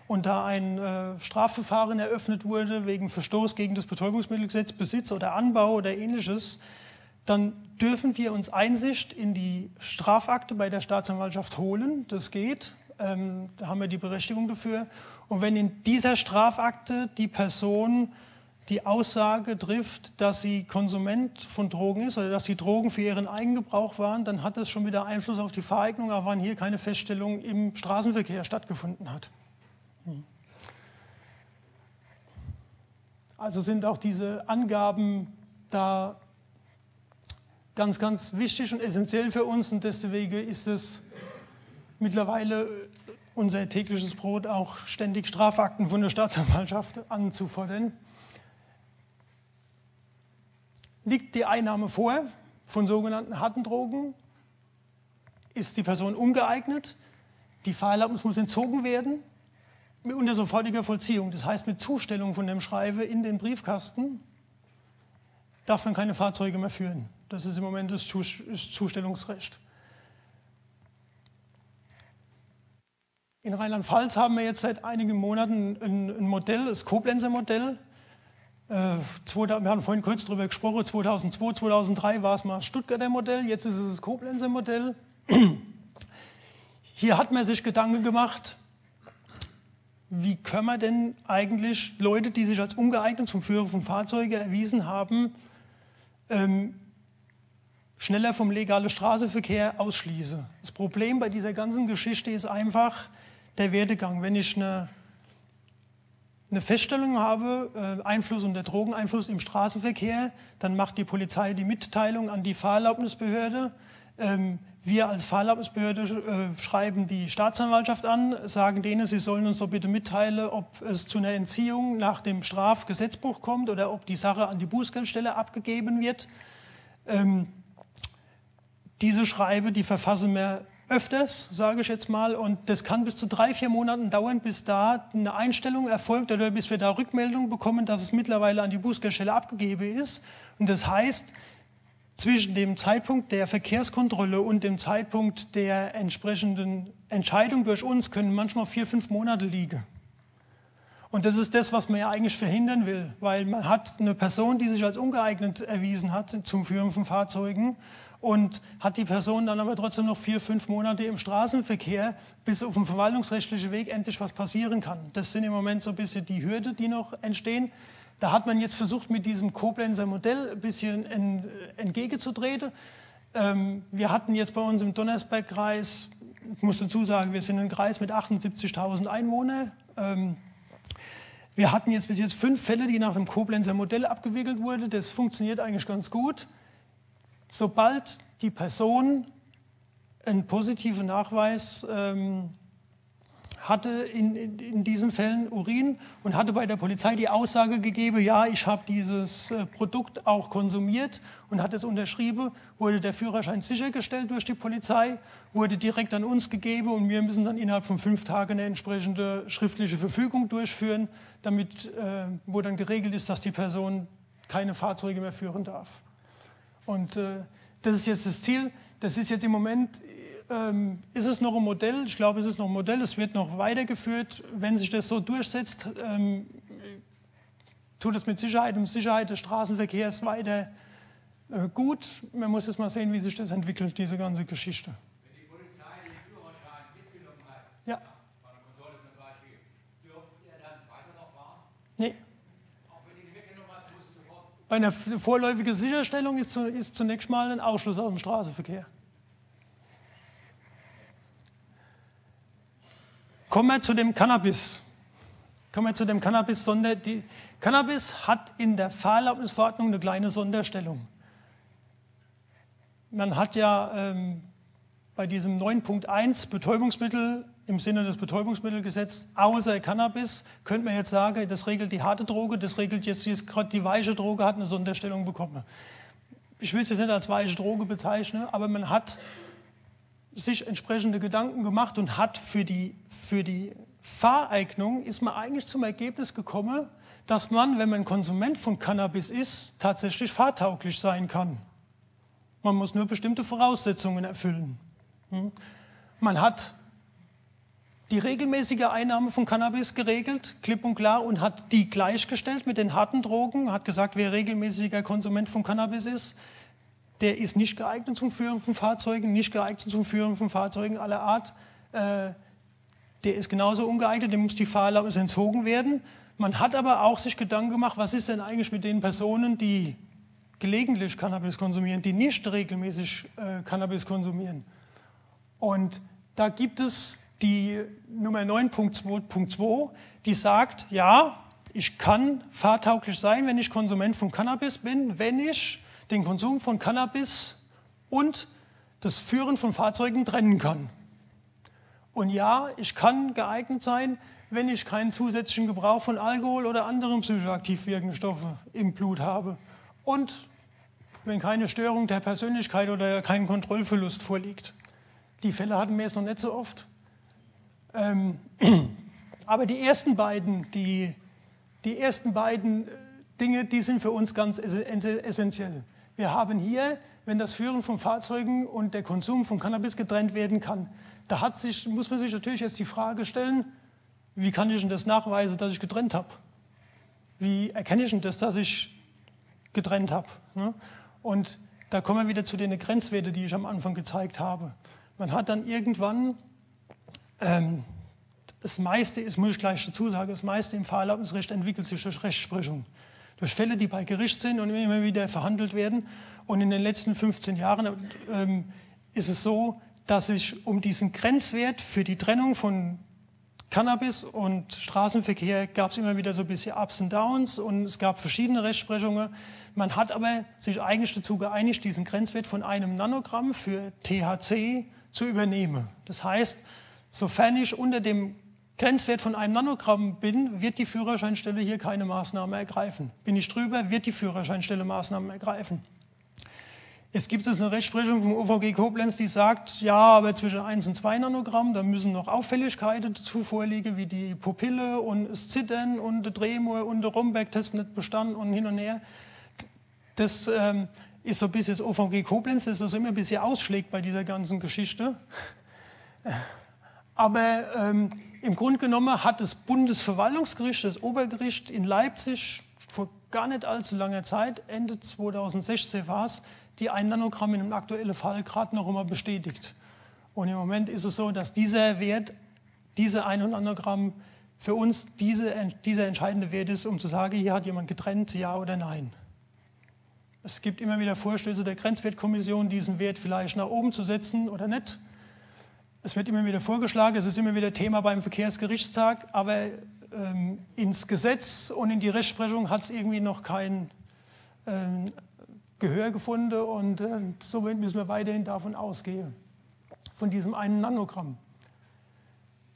D: und da ein äh, Strafverfahren eröffnet wurde wegen Verstoß gegen das Betäubungsmittelgesetz, Besitz oder Anbau oder ähnliches, dann dürfen wir uns Einsicht in die Strafakte bei der Staatsanwaltschaft holen. Das geht. Ähm, da haben wir die Berechtigung dafür. Und wenn in dieser Strafakte die Person die Aussage trifft, dass sie Konsument von Drogen ist oder dass die Drogen für ihren Eigengebrauch waren, dann hat das schon wieder Einfluss auf die Vereignung, auch wenn hier keine Feststellung im Straßenverkehr stattgefunden hat. Hm. Also sind auch diese Angaben da ganz, ganz wichtig und essentiell für uns und deswegen ist es mittlerweile unser tägliches Brot, auch ständig Strafakten von der Staatsanwaltschaft anzufordern. Liegt die Einnahme vor von sogenannten harten Drogen? Ist die Person ungeeignet? Die Fahrerlaubnis muss entzogen werden unter sofortiger Vollziehung. Das heißt, mit Zustellung von dem Schreibe in den Briefkasten darf man keine Fahrzeuge mehr führen. Das ist im Moment das Zustellungsrecht. In Rheinland-Pfalz haben wir jetzt seit einigen Monaten ein, Modell, das Koblenzer Modell. Äh, wir haben vorhin kurz darüber gesprochen, 2002, 2003 war es mal Stuttgarter Modell, jetzt ist es das Koblenzer Modell. Hier hat man sich Gedanken gemacht, wie können wir denn eigentlich Leute, die sich als ungeeignet zum Führen von Fahrzeugen erwiesen haben, ähm, schneller vom legalen Straßenverkehr ausschließen. Das Problem bei dieser ganzen Geschichte ist einfach, der Werdegang. Wenn ich eine, eine Feststellung habe, äh, Einfluss unter Drogeneinfluss im Straßenverkehr, dann macht die Polizei die Mitteilung an die Fahrerlaubnisbehörde. Ähm, wir als Fahrerlaubnisbehörde äh, schreiben die Staatsanwaltschaft an, sagen denen, sie sollen uns doch bitte mitteilen, ob es zu einer Entziehung nach dem Strafgesetzbuch kommt oder ob die Sache an die Bußgeldstelle abgegeben wird. Ähm, diese Schreibe, die verfassen wir öfters, sage ich jetzt mal, und das kann bis zu drei, vier Monaten dauern, bis da eine Einstellung erfolgt oder bis wir da Rückmeldung bekommen, dass es mittlerweile an die Bußgeldstelle abgegeben ist. Und das heißt, zwischen dem Zeitpunkt der Verkehrskontrolle und dem Zeitpunkt der entsprechenden Entscheidung durch uns können manchmal vier, fünf Monate liegen. Und das ist das, was man ja eigentlich verhindern will, weil man hat eine Person, die sich als ungeeignet erwiesen hat zum Führen von Fahrzeugen und hat die Person dann aber trotzdem noch vier, fünf Monate im Straßenverkehr, bis auf dem verwaltungsrechtlichen Weg endlich was passieren kann. Das sind im Moment so ein bisschen die Hürde, die noch entstehen. Da hat man jetzt versucht, mit diesem Koblenzer Modell ein bisschen entgegenzutreten. Ähm, wir hatten jetzt bei uns im Donnersbergkreis, ich muss dazu sagen, wir sind ein Kreis mit 78.000 Einwohnern. Ähm, wir hatten jetzt bis jetzt fünf Fälle, die nach dem Koblenzer Modell abgewickelt wurden. Das funktioniert eigentlich ganz gut sobald die Person einen positiven Nachweis ähm, hatte in, in, in, diesen Fällen Urin und hatte bei der Polizei die Aussage gegeben, ja, ich habe dieses äh, Produkt auch konsumiert und hat es unterschrieben, wurde der Führerschein sichergestellt durch die Polizei, wurde direkt an uns gegeben und wir müssen dann innerhalb von fünf Tagen eine entsprechende schriftliche Verfügung durchführen, damit, äh, wo dann geregelt ist, dass die Person keine Fahrzeuge mehr führen darf. Und äh, das ist jetzt das Ziel. Das ist jetzt im Moment, ähm, ist es noch ein Modell? Ich glaube, es ist noch ein Modell. Es wird noch weitergeführt. Wenn sich das so durchsetzt, ähm, tut es mit Sicherheit und Sicherheit des Straßenverkehrs weiter äh, gut. Man muss jetzt mal sehen, wie sich das entwickelt, diese ganze Geschichte. Wenn die Polizei den Führerschein mitgenommen hat, ja. bei der Kontrolle zum Beispiel, dürft ihr dann weiter noch fahren? Nee. Bei einer vorläufigen Sicherstellung ist, ist zunächst mal ein Ausschluss aus dem Straßenverkehr. Kommen wir zu dem Cannabis. Kommen wir zu dem Cannabis. Sonder die Cannabis hat in der Fahrerlaubnisverordnung eine kleine Sonderstellung. Man hat ja ähm, bei diesem 9.1 Betäubungsmittel im Sinne des Betäubungsmittelgesetzes, außer Cannabis, könnte man jetzt sagen, das regelt die harte Droge, das regelt jetzt, jetzt gerade die weiche Droge, hat eine Sonderstellung bekommen. Ich will es jetzt nicht als weiche Droge bezeichnen, aber man hat sich entsprechende Gedanken gemacht und hat für die, für die Fahreignung, ist man eigentlich zum Ergebnis gekommen, dass man, wenn man Konsument von Cannabis ist, tatsächlich fahrtauglich sein kann. Man muss nur bestimmte Voraussetzungen erfüllen. Hm? Man hat die regelmäßige Einnahme von Cannabis geregelt, klipp und klar, und hat die gleichgestellt mit den harten Drogen, hat gesagt, wer regelmäßiger Konsument von Cannabis ist, der ist nicht geeignet zum Führen von Fahrzeugen, nicht geeignet zum Führen von Fahrzeugen aller Art. Äh, der ist genauso ungeeignet, dem muss die Fahrerlaubnis entzogen werden. Man hat aber auch sich Gedanken gemacht, was ist denn eigentlich mit den Personen, die gelegentlich Cannabis konsumieren, die nicht regelmäßig äh, Cannabis konsumieren. Und da gibt es die Nummer 9.2.2, die sagt, ja, ich kann fahrtauglich sein, wenn ich Konsument von Cannabis bin, wenn ich den Konsum von Cannabis und das Führen von Fahrzeugen trennen kann. Und ja, ich kann geeignet sein, wenn ich keinen zusätzlichen Gebrauch von Alkohol oder anderen psychoaktiv wirkenden Stoffen im Blut habe. Und wenn keine Störung der Persönlichkeit oder kein Kontrollverlust vorliegt. Die Fälle hatten wir jetzt noch nicht so oft. Ähm, aber die ersten beiden, die, die ersten beiden äh, Dinge, die sind für uns ganz essentiell. Wir haben hier, wenn das Führen von Fahrzeugen und der Konsum von Cannabis getrennt werden kann, da hat sich, muss man sich natürlich jetzt die Frage stellen, wie kann ich denn das nachweisen, dass ich getrennt habe? Wie erkenne ich denn das, dass ich getrennt habe? Ne? Und da kommen wir wieder zu den Grenzwerten, die ich am Anfang gezeigt habe. Man hat dann irgendwann, ähm, das meiste, das muss ich gleich dazu sagen, das meiste im Fahrerlaubnisrecht entwickelt sich durch Rechtsprechung. Durch Fälle, die bei Gericht sind und immer wieder verhandelt werden. Und in den letzten 15 Jahren ähm, ist es so, dass sich um diesen Grenzwert für die Trennung von Cannabis und Straßenverkehr gab es immer wieder so ein bisschen Ups und Downs und es gab verschiedene Rechtsprechungen. Man hat aber sich eigentlich dazu geeinigt, diesen Grenzwert von einem Nanogramm für THC zu übernehmen. Das heißt, sofern ich unter dem Grenzwert von einem Nanogramm bin, wird die Führerscheinstelle hier keine Maßnahme ergreifen. Bin ich drüber, wird die Führerscheinstelle Maßnahmen ergreifen. Es gibt es eine Rechtsprechung vom OVG Koblenz, die sagt, ja, aber zwischen 1 und 2 Nanogramm, da müssen noch Auffälligkeiten dazu vorliegen, wie die Pupille und das Zittern und der Drehmoor und der Romberg-Test nicht bestanden und hin und her. Das ähm, ist so ein bisschen das OVG Koblenz, das ist immer ein bisschen ausschlägt bei dieser ganzen Geschichte. Aber ähm, im Grunde genommen hat das Bundesverwaltungsgericht, das Obergericht in Leipzig vor gar nicht allzu langer Zeit, Ende 2016 war es, die ein Nanogramm in einem aktuellen Fall gerade noch einmal bestätigt. Und im Moment ist es so, dass dieser Wert, diese ein Nanogramm für uns diese, dieser entscheidende Wert ist, um zu sagen, hier hat jemand getrennt, ja oder nein. Es gibt immer wieder Vorstöße der Grenzwertkommission, diesen Wert vielleicht nach oben zu setzen oder nicht. Es wird immer wieder vorgeschlagen, es ist immer wieder Thema beim Verkehrsgerichtstag, aber ähm, ins Gesetz und in die Rechtsprechung hat es irgendwie noch kein ähm, Gehör gefunden und äh, somit müssen wir weiterhin davon ausgehen, von diesem einen Nanogramm.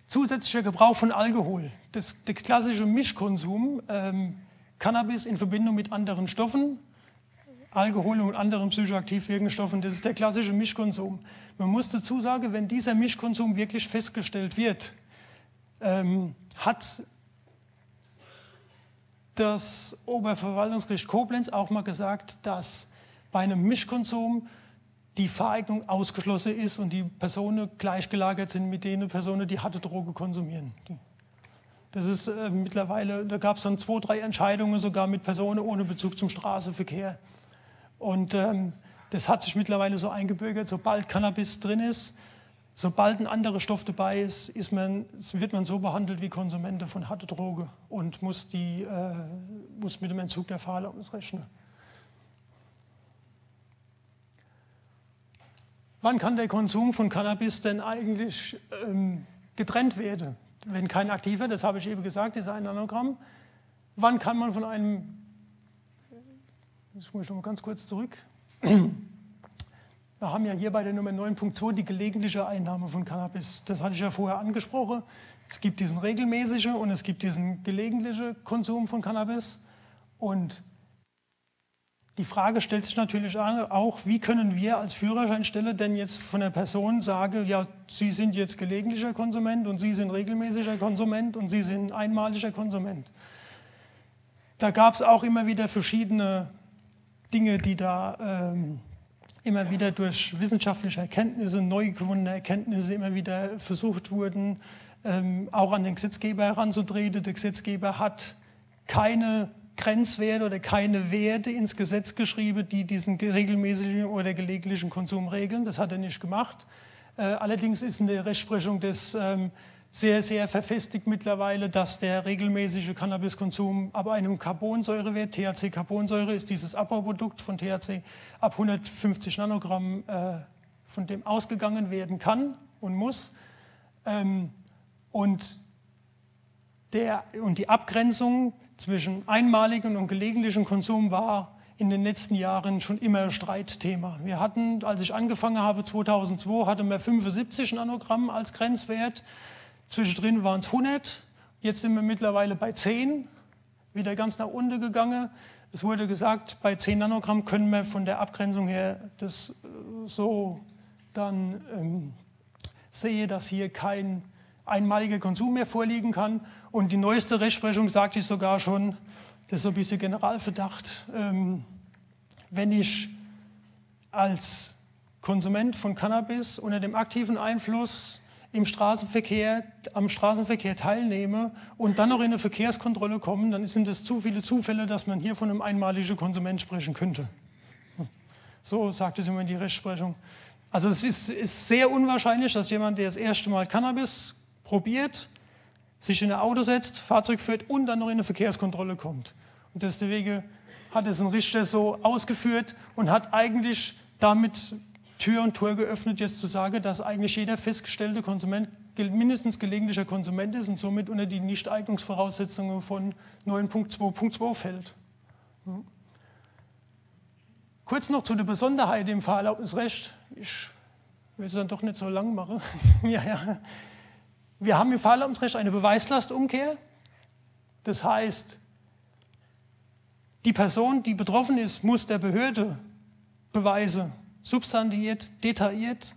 D: Zusätzlicher Gebrauch von Alkohol, das, der klassische Mischkonsum, ähm, Cannabis in Verbindung mit anderen Stoffen, Alkohol und anderen psychoaktiv wirkenden Stoffen, das ist der klassische Mischkonsum. Man muss dazu sagen, wenn dieser Mischkonsum wirklich festgestellt wird, ähm, hat das Oberverwaltungsgericht Koblenz auch mal gesagt, dass bei einem Mischkonsum die Vereignung ausgeschlossen ist und die Personen gleichgelagert sind mit den Personen, die harte Droge konsumieren. Das ist äh, mittlerweile, da gab es dann zwei, drei Entscheidungen sogar mit Personen ohne Bezug zum Straßenverkehr. Und ähm, das hat sich mittlerweile so eingebürgert, sobald Cannabis drin ist, sobald ein anderer Stoff dabei ist, ist man, wird man so behandelt wie Konsumente von harter Droge und muss, die, äh, muss mit dem Entzug der Fahrerlaubnis rechnen. Wann kann der Konsum von Cannabis denn eigentlich ähm, getrennt werden? Wenn kein aktiver, das habe ich eben gesagt, ist ein Nanogramm. Wann kann man von einem, das muss ich noch mal ganz kurz zurück, wir haben ja hier bei der Nummer 9.2 die gelegentliche Einnahme von Cannabis. Das hatte ich ja vorher angesprochen. Es gibt diesen regelmäßigen und es gibt diesen gelegentlichen Konsum von Cannabis. Und Die Frage stellt sich natürlich auch, wie können wir als Führerscheinstelle denn jetzt von der Person sagen, ja, Sie sind jetzt gelegentlicher Konsument und Sie sind regelmäßiger Konsument und Sie sind einmaliger Konsument. Da gab es auch immer wieder verschiedene Dinge, die da ähm, immer wieder durch wissenschaftliche Erkenntnisse, neu gewonnene Erkenntnisse immer wieder versucht wurden, ähm, auch an den Gesetzgeber heranzutreten. Der Gesetzgeber hat keine Grenzwerte oder keine Werte ins Gesetz geschrieben, die diesen regelmäßigen oder gelegentlichen Konsum regeln. Das hat er nicht gemacht. Äh, allerdings ist in der Rechtsprechung das ähm, sehr, sehr verfestigt mittlerweile, dass der regelmäßige Cannabiskonsum ab einem Carbonsäurewert, THC-Carbonsäure ist dieses Abbauprodukt von THC, ab 150 Nanogramm äh, von dem ausgegangen werden kann und muss. Ähm, und, der, und die Abgrenzung zwischen einmaligem und gelegentlichem Konsum war in den letzten Jahren schon immer Streitthema. Wir hatten, als ich angefangen habe, 2002, hatten wir 75 Nanogramm als Grenzwert. Zwischendrin waren es 100. Jetzt sind wir mittlerweile bei 10, wieder ganz nach unten gegangen. Es wurde gesagt, bei 10 Nanogramm können wir von der Abgrenzung her das äh, so dann ähm, sehe, dass hier kein einmaliger Konsum mehr vorliegen kann. Und die neueste Rechtsprechung sagt ich sogar schon, das ist so ein bisschen Generalverdacht, ähm, wenn ich als Konsument von Cannabis unter dem aktiven Einfluss im Straßenverkehr, am Straßenverkehr teilnehme und dann noch in eine Verkehrskontrolle komme, dann sind es zu viele Zufälle, dass man hier von einem einmaligen Konsument sprechen könnte. So sagt es immer die Rechtsprechung. Also es ist, ist sehr unwahrscheinlich, dass jemand, der das erste Mal Cannabis probiert, sich in ein Auto setzt, Fahrzeug führt und dann noch in eine Verkehrskontrolle kommt. Und deswegen hat es ein Richter so ausgeführt und hat eigentlich damit Tür und Tor geöffnet, jetzt zu sagen, dass eigentlich jeder festgestellte Konsument mindestens gelegentlicher Konsument ist und somit unter die Nichteignungsvoraussetzungen von 9.2.2 fällt. Hm. Kurz noch zu der Besonderheit im Fahrerlaubnisrecht. Ich will es dann doch nicht so lang machen. ja, ja. Wir haben im Fahrerlaubnisrecht eine Beweislastumkehr. Das heißt, die Person, die betroffen ist, muss der Behörde Beweise substantiiert, detailliert,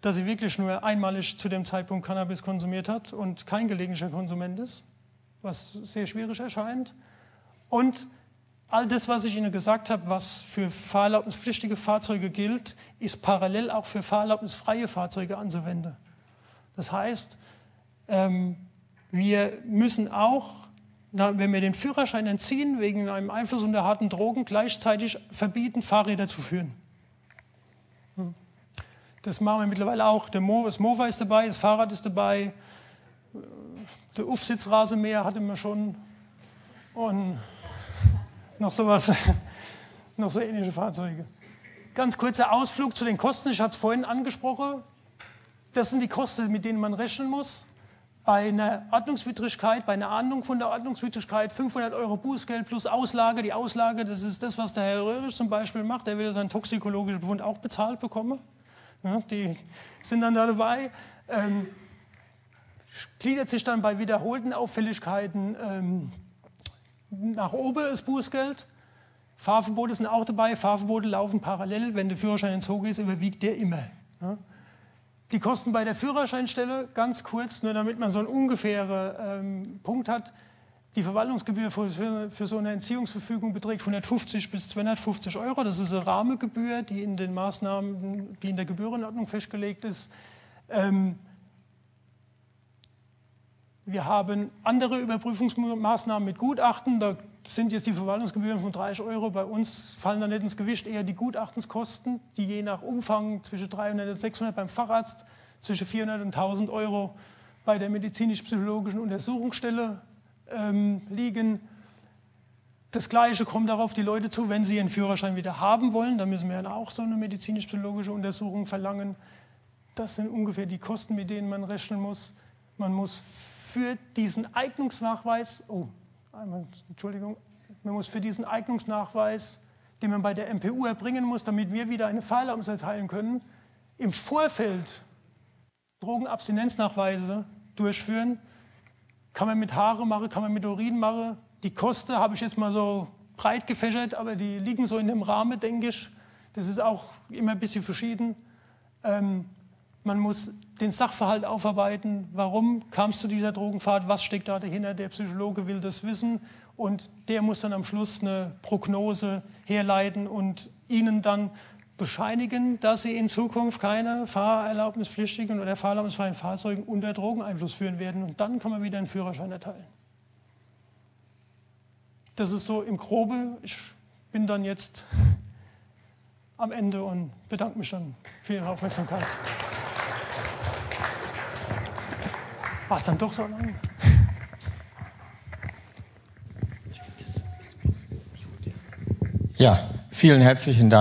D: dass sie wirklich nur einmalig zu dem Zeitpunkt Cannabis konsumiert hat und kein gelegentlicher Konsument ist, was sehr schwierig erscheint. Und all das, was ich Ihnen gesagt habe, was für fahrerlaubnispflichtige Fahrzeuge gilt, ist parallel auch für fahrerlaubnisfreie Fahrzeuge anzuwenden. Das heißt, ähm, wir müssen auch, wenn wir den Führerschein entziehen, wegen einem Einfluss unter harten Drogen, gleichzeitig verbieten, Fahrräder zu führen. Das machen wir mittlerweile auch. das Mofa ist dabei, das Fahrrad ist dabei, der Aufsitzrasenmäher hatte man schon und noch sowas, noch so ähnliche Fahrzeuge. Ganz kurzer Ausflug zu den Kosten. Ich hatte es vorhin angesprochen. Das sind die Kosten, mit denen man rechnen muss bei einer Ordnungswidrigkeit, bei einer Ahndung von der Ordnungswidrigkeit 500 Euro Bußgeld plus Auslage. Die Auslage, das ist das, was der Herr Röhrisch zum Beispiel macht. Der will seinen toxikologischen Befund auch bezahlt bekommen. Ja, die sind dann da dabei. Ähm, gliedert sich dann bei wiederholten Auffälligkeiten ähm, nach oben das Bußgeld. Fahrverbote sind auch dabei. Fahrverbote laufen parallel. Wenn der Führerschein entzogen ist, überwiegt der immer. Ja. Die Kosten bei der Führerscheinstelle, ganz kurz, nur damit man so einen ungefähren ähm, Punkt hat. Die Verwaltungsgebühr für, für, so eine Entziehungsverfügung beträgt 150 bis 250 Euro. Das ist eine Rahmengebühr, die in den Maßnahmen, die in der Gebührenordnung festgelegt ist. Ähm, wir haben andere Überprüfungsmaßnahmen mit Gutachten. Da sind jetzt die Verwaltungsgebühren von 30 Euro. Bei uns fallen da nicht ins Gewicht eher die Gutachtenskosten, die je nach Umfang zwischen 300 und 600 beim Facharzt, zwischen 400 und 1000 Euro bei der medizinisch-psychologischen Untersuchungsstelle ähm, liegen. Das Gleiche kommt darauf die Leute zu, wenn sie ihren Führerschein wieder haben wollen. Da müssen wir dann auch so eine medizinisch-psychologische Untersuchung verlangen. Das sind ungefähr die Kosten, mit denen man rechnen muss. Man muss für diesen Eignungsnachweis, oh, Entschuldigung, man muss für diesen Eignungsnachweis, den man bei der MPU erbringen muss, damit wir wieder eine Fahrerlaubnis erteilen können, im Vorfeld Drogenabstinenznachweise durchführen. Kann man mit Haare machen, kann man mit Urin machen. Die Kosten habe ich jetzt mal so breit gefächert, aber die liegen so in dem Rahmen, denke ich. Das ist auch immer ein bisschen verschieden. Ähm, man muss den Sachverhalt aufarbeiten. Warum kam es zu dieser Drogenfahrt? Was steckt da dahinter? Der Psychologe will das wissen und der muss dann am Schluss eine Prognose herleiten und Ihnen dann bescheinigen, dass Sie in Zukunft keine fahrerlaubnispflichtigen oder fahrerlaubnisfreien Fahrzeugen unter Drogeneinfluss führen werden. Und dann kann man wieder einen Führerschein erteilen. Das ist so im Grobe. Ich bin dann jetzt am Ende und bedanke mich dann für Ihre Aufmerksamkeit. War es dann doch so lang?
A: Ja, vielen herzlichen Dank.